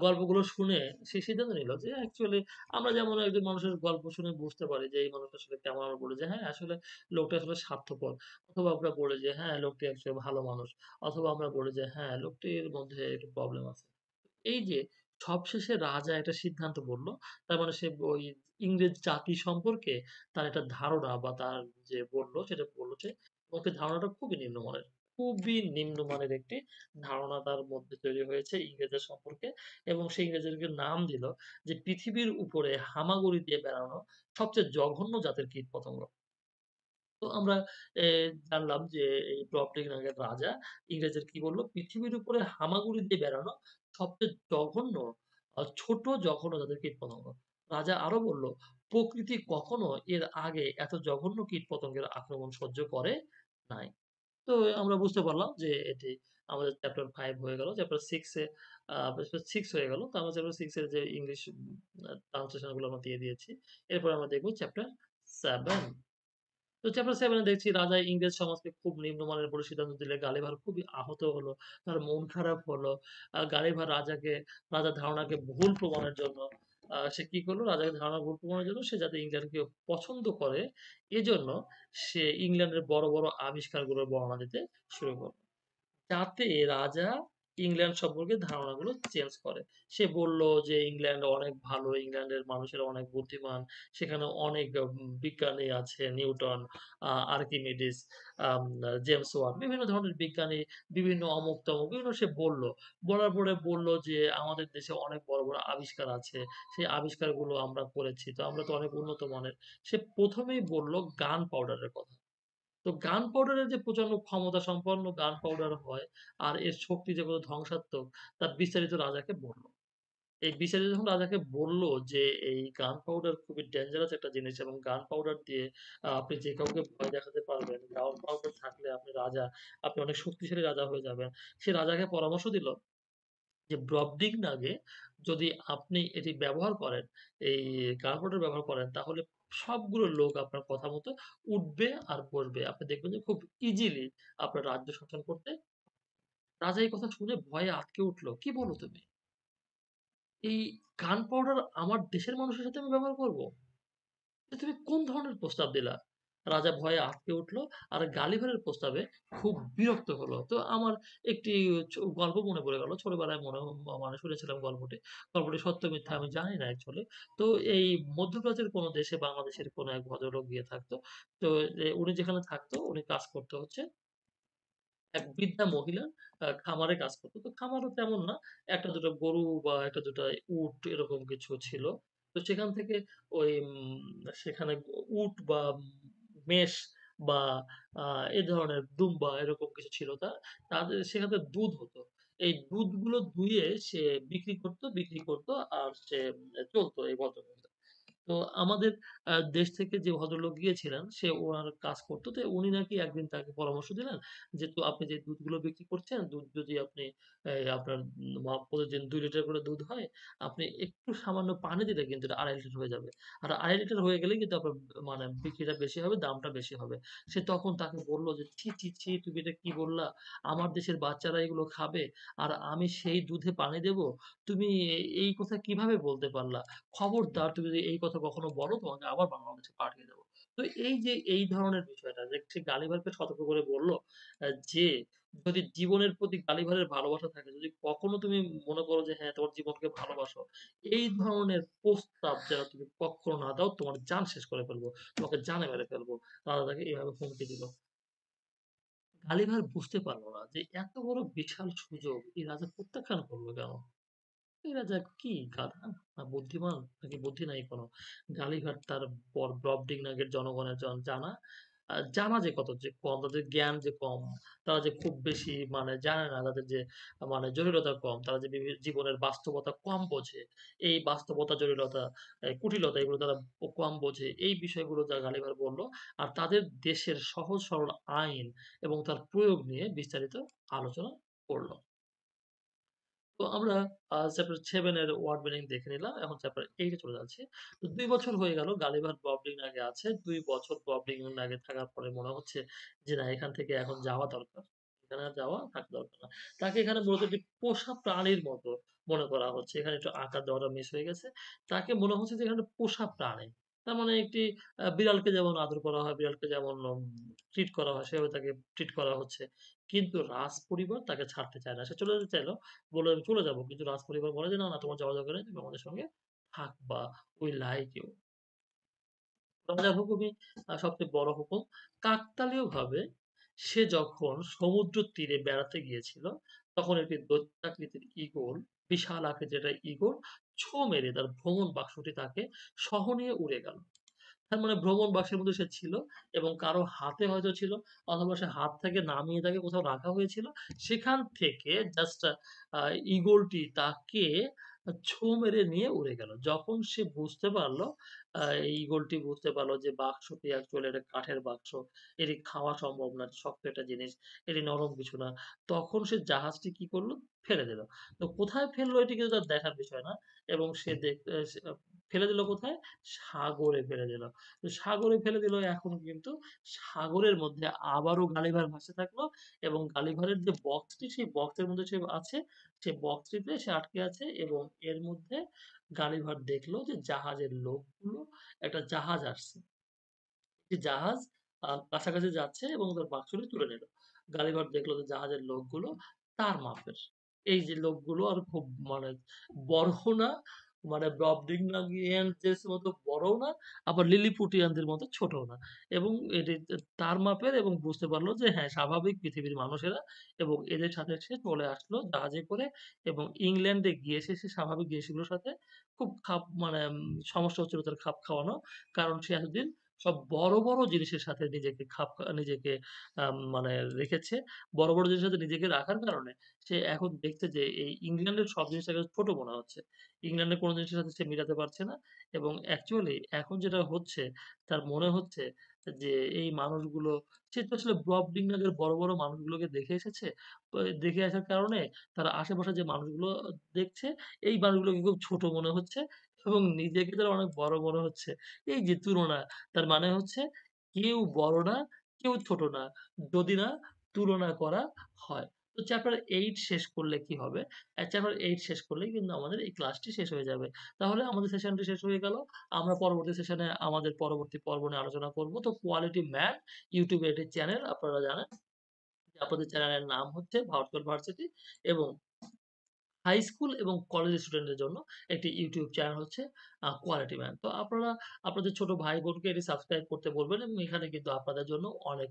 Speaker 1: গল্পগুলো শুনে সে সিদ্ধান্ত নিল যে অ্যাকচুয়ালি আমরা যেমন একজন মানুষের গল্প শুনে বুঝতে পারি যে এই মানুষটা আসলে কেমন আমরা বলি যে, "হ্যাঁ, আসলে লোকটা আসলে স্বার্থপর।" অথবা আমরা বলি যে, "হ্যাঁ, লোকটি অ্যাকচুয়ালি ভালো মানুষ।" অথবা আমরা বলি যে, "হ্যাঁ, লোকটির মধ্যে একটু প্রবলেম আছে।" এই যে সবশেষে রাজা একটা সিদ্ধান্ত বলল, তার মানে সে ওই ইংরেজ জাতি সম্পর্কে তার একটা ধারণা বা তার যে বলল সেটা বলল যে ওকে ধারণাটা খুবই নিম্নমানের। খুবই নিম্নমানের একটি ধারণা তার মধ্যে তৈরি হয়েছে ইংরেজদের সম্পর্কে এবং সেই ইংরেজদেরকে নাম দিল যে পৃথিবীর উপরে হামাগুড়ি দিয়ে বেড়ানো সবচেয়ে জঘন্য জাতের কীটপতঙ্গ। তো আমরা জানলাম যে এই ব্রবডিং নাগের রাজা ইংরেজদের কি বলল? পৃথিবীর উপরে হামাগুড়ি দিয়ে বেড়ানো সবচেয়ে জঘন্য ছোট জঘন্য জাতের কীট পতঙ্গ রাজা আরও বলল, "প্রকৃতি কখনো এর আগে এত জঘন্য কীট পতঙ্গের আক্রমণ সহ্য করে নাই।" তো আমরা বুঝতে পারলাম যে এটি আমাদের চ্যাপ্টার 5 হয়ে গেল। চ্যাপ্টার 6 এ, আ 6 হয়ে গেল। তো আমরা চ্যাপ্টার 6 এর যে ইংলিশ উম, আ ট্রান্সলেশনগুলো আমরা দিয়ে দিয়েছি। এরপর আমরা দেখব চ্যাপ্টার 7 তো চ্যাপ্টার 7 এ দেখছি রাজা ইংরেজ সমাজকে খুব নিম্নমানের বলে সিদ্ধান্ত দিলে গালিভার খুবই আহত হলো। তার মন খারাপ হলো। গালিভার রাজাকে রাজার ধারণাকে ভুল প্রমাণের জন্য সে কি করল? রাজাকে ধারণা ভুল প্রমাণের জন্য সে যাতে ইংল্যান্ডকে পছন্দ করে এজন্য সে ইংল্যান্ডের বড়, বড় আবিষ্কারগুলোর বর্ণনা দিতে শুরু করল। যাতে রাজা ইংল্যান্ড সম্পর্কে ধারণাগুলো চেঞ্জ করে। সে বলল যে, "ইংল্যান্ড অনেক ভালো। ইংল্যান্ডের মানুষেরা অনেক বুদ্ধিমান। সেখানে অনেক বিজ্ঞানী আছে। নিউটন, আর্কিমিডিস, জেমস ওয়াট বিভিন্ন ধরনের বিজ্ঞানী, বিভিন্ন অমুক-তমুক বিভিন্ন সে বলল। বলার পরে বলল যে, "আমাদের দেশে অনেক বড়, বড় আবিষ্কার আছে। সেই আবিষ্কারগুলো আমরা করেছি। তো আমরা তো অনেক উন্নত মানের।" সে ১ম এই বলল গান পাউডারের কথা। তো গান পাউডারের যে প্রচণ্ড ক্ষমতা সম্পন্ন গান পাউডার হয় আর এর শক্তি যে কত ধ্বংসাত্মক তার বিস্তারিত রাজাকে বলল। এই বিস্তারিত যখন রাজাকে বলল যে, "এই গান পাউডার খুবই ডেঞ্জারাস একটা জিনিস এবং গান পাউডার দিয়ে আপনি যে কাউকে ভয় দেখাতে পারবেন। গান পাউডার থাকলে আপনি রাজা, আপনি অনেক শক্তিশালী রাজা হয়ে যাবেন।" সে রাজাকে পরামর্শ দিল যে, "ব্রবডিং নাগে যদি আপনি এটি ব্যবহার করেন, এই গান পাউডার ব্যবহার করেন তাহলে সবগুলো লোক আপনার কথা মতো উঠবে আর বসবে। আপনি দেখবেন যে খুব ইজিলি আপনার রাজ্য শাসন করতে" রাজা এই কথা শুনে ভয়ে আটকে উঠল "কি বলো তুমি? এই গান পাউডার আমার দেশের মানুষের সাথে আমি ব্যবহার করব তুমি কোন ধরনের প্রস্তাব দিলা?" রাজা ভয়ে আঁতকে উঠল। আর গালিভারের প্রস্তাবে খুব বিরক্ত হলো। তো আমার একটি গল্প মনে পড়ে গেল। ছোটবেলায় মনে মানে শুনেছিলাম গল্পটি। গল্পটি সত্য মিথ্যা আমি জানি না অ্যাকচুয়ালি। তো এই মধ্যপ্রাচ্যের কোন দেশে বাংলাদেশের কোন এক ভদ্রলোক গিয়ে থাকতো। তো উনি যেখানে থাকতো, উনি কাজ করতে হচ্ছে এক বৃদ্ধা মহিলা খামারে কাজ করতো তো খামারও তেমন না। একটা দুটো গরু বা একটা দুটো উট এরকম কিছু ছিল। তো সেখান থেকে ওই সেখানে উট বা মেষ বা এ ধরনের ডুম্বা এরকম কিছু ছিল তা, তাদের সেখানে দুধ হতো। এই দুধগুলো ধুয়ে সে বিক্রি করতো বিক্রি করতো আর সে চলতো এই ভদ্রমহিলা। তো আমাদের দেশ থেকে যে ভদ্রলোক গিয়েছিলেন সে ওনার কাজ করতো তো উনি নাকি একদিন তাকে পরামর্শ দিলেন যে, "তো আপনি যে দুধগুলো বিক্রি করছেন, দুধ যদি আপনি আপনার প্রতিদিন ২ লিটার করে দুধ হয়, আপনি একটু সামান্য পানি দিলে কিন্তু আড়াই লিটার হয়ে যাবে। আর ২.৫ লিটার হয়ে গেলে কিন্তু আপনার মানে বিক্রিটা বেশি হবে, দামটা বেশি হবে।" সে তখন তাকে বলল যে, "ছি, ছি, ছি তুমি এটা কি বললা? আমার দেশের বাচ্চারা এগুলো খাবে। আর আমি সেই দুধে পানি দেব? তুমি এই কথা কীভাবে বলতে পারলা? খবরদার তুমি যদি এই কথা কখনো বলো তোমাকে আবার বাংলাদেশে পাঠিয়ে দেব।" তো এই যে এই ধরনের বিষয়টা যে সে গালিভারকে সতর্ক করে বলল যে, "যদি জীবনের প্রতি গালিভারের ভালোবাসা থাকে, যদি কখনো তুমি মনে করো যে হ্যাঁ, তোমার জীবনকে ভালোবাসো, এই ধরনের প্রস্তাব যেন তুমি কক্ষনো না দাও, তোমার জান শেষ করে ফেলব তোমাকে জানে মেরে ফেলব।" রাজা তাকে এভাবে হুমকি দিল। গালিভার বুঝতে পারল না যে এত বড় বিশাল সুযোগ এই রাজা প্রত্যাখ্যান করল কেন? এই রাজা কি গাধা? না বুদ্ধিমান? নাকি বুদ্ধি নাই কোন? গালিভার তার পর ব্রবডিগনাগের জনগণের জন জানা জানা যে কত যে কম, তাদের জ্ঞান যে কম, তারা যে খুব বেশি মানে জানে না, তাদের যে মানে জটিলতা কম, তারা যে জীবনের বাস্তবতা কম বোঝে। এই বাস্তবতা, জটিলতা, কুটিলতা এগুলো তারা কম বোঝে। এই বিষয়গুলো যা গালিভার বলল। আর তাদের দেশের সহজ সরল আইন এবং তার প্রয়োগ নিয়ে বিস্তারিত আলোচনা করল। তো আমরা চ্যাপ্টার 7 এর ওয়ার্ড মিনিং দেখে নিলাম। এখন চ্যাপ্টার 8 এ চলে যাচ্ছি। তো ২ বছর হয়ে গেল গালিভার ববলিংহাগে আছে। ২ বছর ববলিংহাগে থাকার পরে মনে হচ্ছে যে না এখান থেকে এখন যাওয়া দরকার। এখানে যাওয়া থাকা দরকার না। তাকে এখানে মূলত একটি পোষা প্রাণীর মতো মনে করা হচ্ছে। এখানে একটু আকার দেওয়াটা মিস হয়ে গেছে। তাকে মনে হচ্ছে যে এখানে পোষা প্রাণী। তার মানে একটি বিড়ালকে যেমন আদর করা হয়, বিড়ালকে যেমন ট্রিট করা হয় সেভাবে তাকে ট্রিট করা হচ্ছে। কিন্তু রাজ পরিবার তাকে ছাড়তে চায় না। সে চলে যেতে চাইলো বলে "আমি চলে যাব।" কিন্তু রাজ পরিবার বলে যে, "না, না তোমার যাওয়ার দরকার নেই। তুমি আমাদের সঙ্গে থাকবা। We like you." রাজার হুকুমই সবচেয়ে বড় হুকুম। কাকতালীয় ভাবে সে যখন সমুদ্র তীরে বেড়াতে গিয়েছিল, তখন একটি দৈত্যাকৃতির ঈগল, বিশাল আকৃতির একটা ঈগল ছোঁ মেরে তার ভ্রমণ বাক্সটি তাকে সহ নিয়ে উড়ে গেল। তার মানে ভ্রমণ বাক্সের মধ্যে সে ছিল এবং কারও হাতে হয়তো ছিল, অথবা সে হাত থেকে নামিয়ে তাকে কোথাও রাখা হয়েছিল। সেখান থেকে জাস্ট ঈগলটি তাকে ছোঁ মেরে নিয়ে উড়ে গেল। যখন সে বুঝতে পারল এই ঈগলটি বুঝতে পারল যে বাক্সটি অ্যাকচুয়ালি একটা কাঠের বাক্স। এটি খাওয়া সম্ভব না। শক্ত একটা জিনিস। এটি নরম কিছু না। তখন সে জাহাজটি কি করল ফেলে দিল। তো কোথায় ফেলল এটি কিন্তু তার দেখার বিষয় না। এবং সে দেখ ফেলে দিল কোথায়? সাগরে ফেলে দিল। তো সাগরে ফেলে দিল এখন কিন্তু সাগরের মধ্যে আবারও গালিভার ভাসতে থাকল এবং গালিভারের যে বক্সটি সেই বক্সের মধ্যে সে আছে। সেই বক্সটিতে সে আটকে আছে এবং এর মধ্যে গালিভার দেখল যে জাহাজের লোকগুলো একটা জাহাজ আসছে। জাহাজ কাছাকাছি যাচ্ছে এবং তার বাক্সটি তুলে নিল। গালিভার দেখল যে জাহাজের লোকগুলো তার মাপের। এই যে লোকগুলো আর খুব মানে বড়ও না, মানে ব্রবডিংনাগিয়ানদের মতো বড়ও না, আবার লিলিপুটিয়ানদের মতো ছোটও না। এবং এটি তার মাপের এবং বুঝতে পারল যে হ্যাঁ, স্বাভাবিক পৃথিবীর মানুষেরা এবং এদের সাথে সে চলে আসলো জাহাজে করে এবং ইংল্যান্ডে গিয়ে সে, সে স্বাভাবিক দেশগুলোর সাথে খুব খাপ মানে সমস্যা হচ্ছিল তার খাপ খাওয়ানো। কারণ সে এতদিন সব বড়, বড় জিনিসের সাথে নিজেকে খাপ নিজেকে মানে রেখেছে। বড়, বড় জিনিসের সাথে নিজেকে রাখার কারণে সে এখন দেখছে যে এই ইংল্যান্ডের সব জিনিস তাকে ছোট মনে হচ্ছে। ইংল্যান্ডের কোন জিনিসের সাথে সে মিলাতে পারছে না এবং অ্যাকচুয়ালি এখন যেটা হচ্ছে তার মনে হচ্ছে যে এই মানুষগুলো সে তো আসলে ব্রবডিংনাগের বড়, বড় মানুষগুলোকে দেখে এসেছে। দেখে আসার কারণে তার আশেপাশে যে মানুষগুলো দেখছে এই মানুষগুলোকে খুব ছোট মনে হচ্ছে এবং নিজেকে তার অনেক বড় মনে হচ্ছে। এই যে তুলনা তার মানে হচ্ছে কেউ বড় না, কেউ ছোট না। যদি না তুলনা করা হয়। তো চ্যাপ্টার 8 শেষ করলে কি হবে? চ্যাপ্টার 8 শেষ করলেই কিন্তু আমাদের এই ক্লাসটি শেষ হয়ে যাবে। তাহলে আমাদের সেশনটি শেষ হয়ে গেল। আমরা পরবর্তী সেশনে আমাদের পরবর্তী পর্ব নিয়ে আলোচনা করব। তো কোয়ালিটি ম্যান এ একটি চ্যানেল আপনারা জানেন। আপনাদের চ্যানেলের নাম হচ্ছে ভার্চুয়াল ভার্সিটি এবং হাই স্কুল এবং কলেজ স্টুডেন্টদের জন্য একটি ইউটিউব চ্যানেল হচ্ছে কোয়ালিটি ম্যান। তো আপনারা আপনাদের ছোট ভাই-বোনকে এটি সাবস্ক্রাইব করতে বলবেন এবং এখানে কিন্তু আপনাদের জন্য অনেক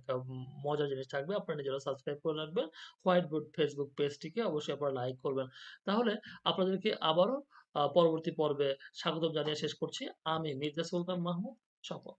Speaker 1: মজার জিনিস থাকবে। আপনারা নিজেরা সাবস্ক্রাইব করে রাখবেন। হোয়াইট বোর্ড ফেসবুক পেজটিকে অবশ্যই আপনারা লাইক করবেন। তাহলে আপনাদেরকে আবারও পরবর্তী পর্বে স্বাগত জানিয়ে শেষ করছি। আমি মির্জা সুলতান মাহমুদ, স্বপন।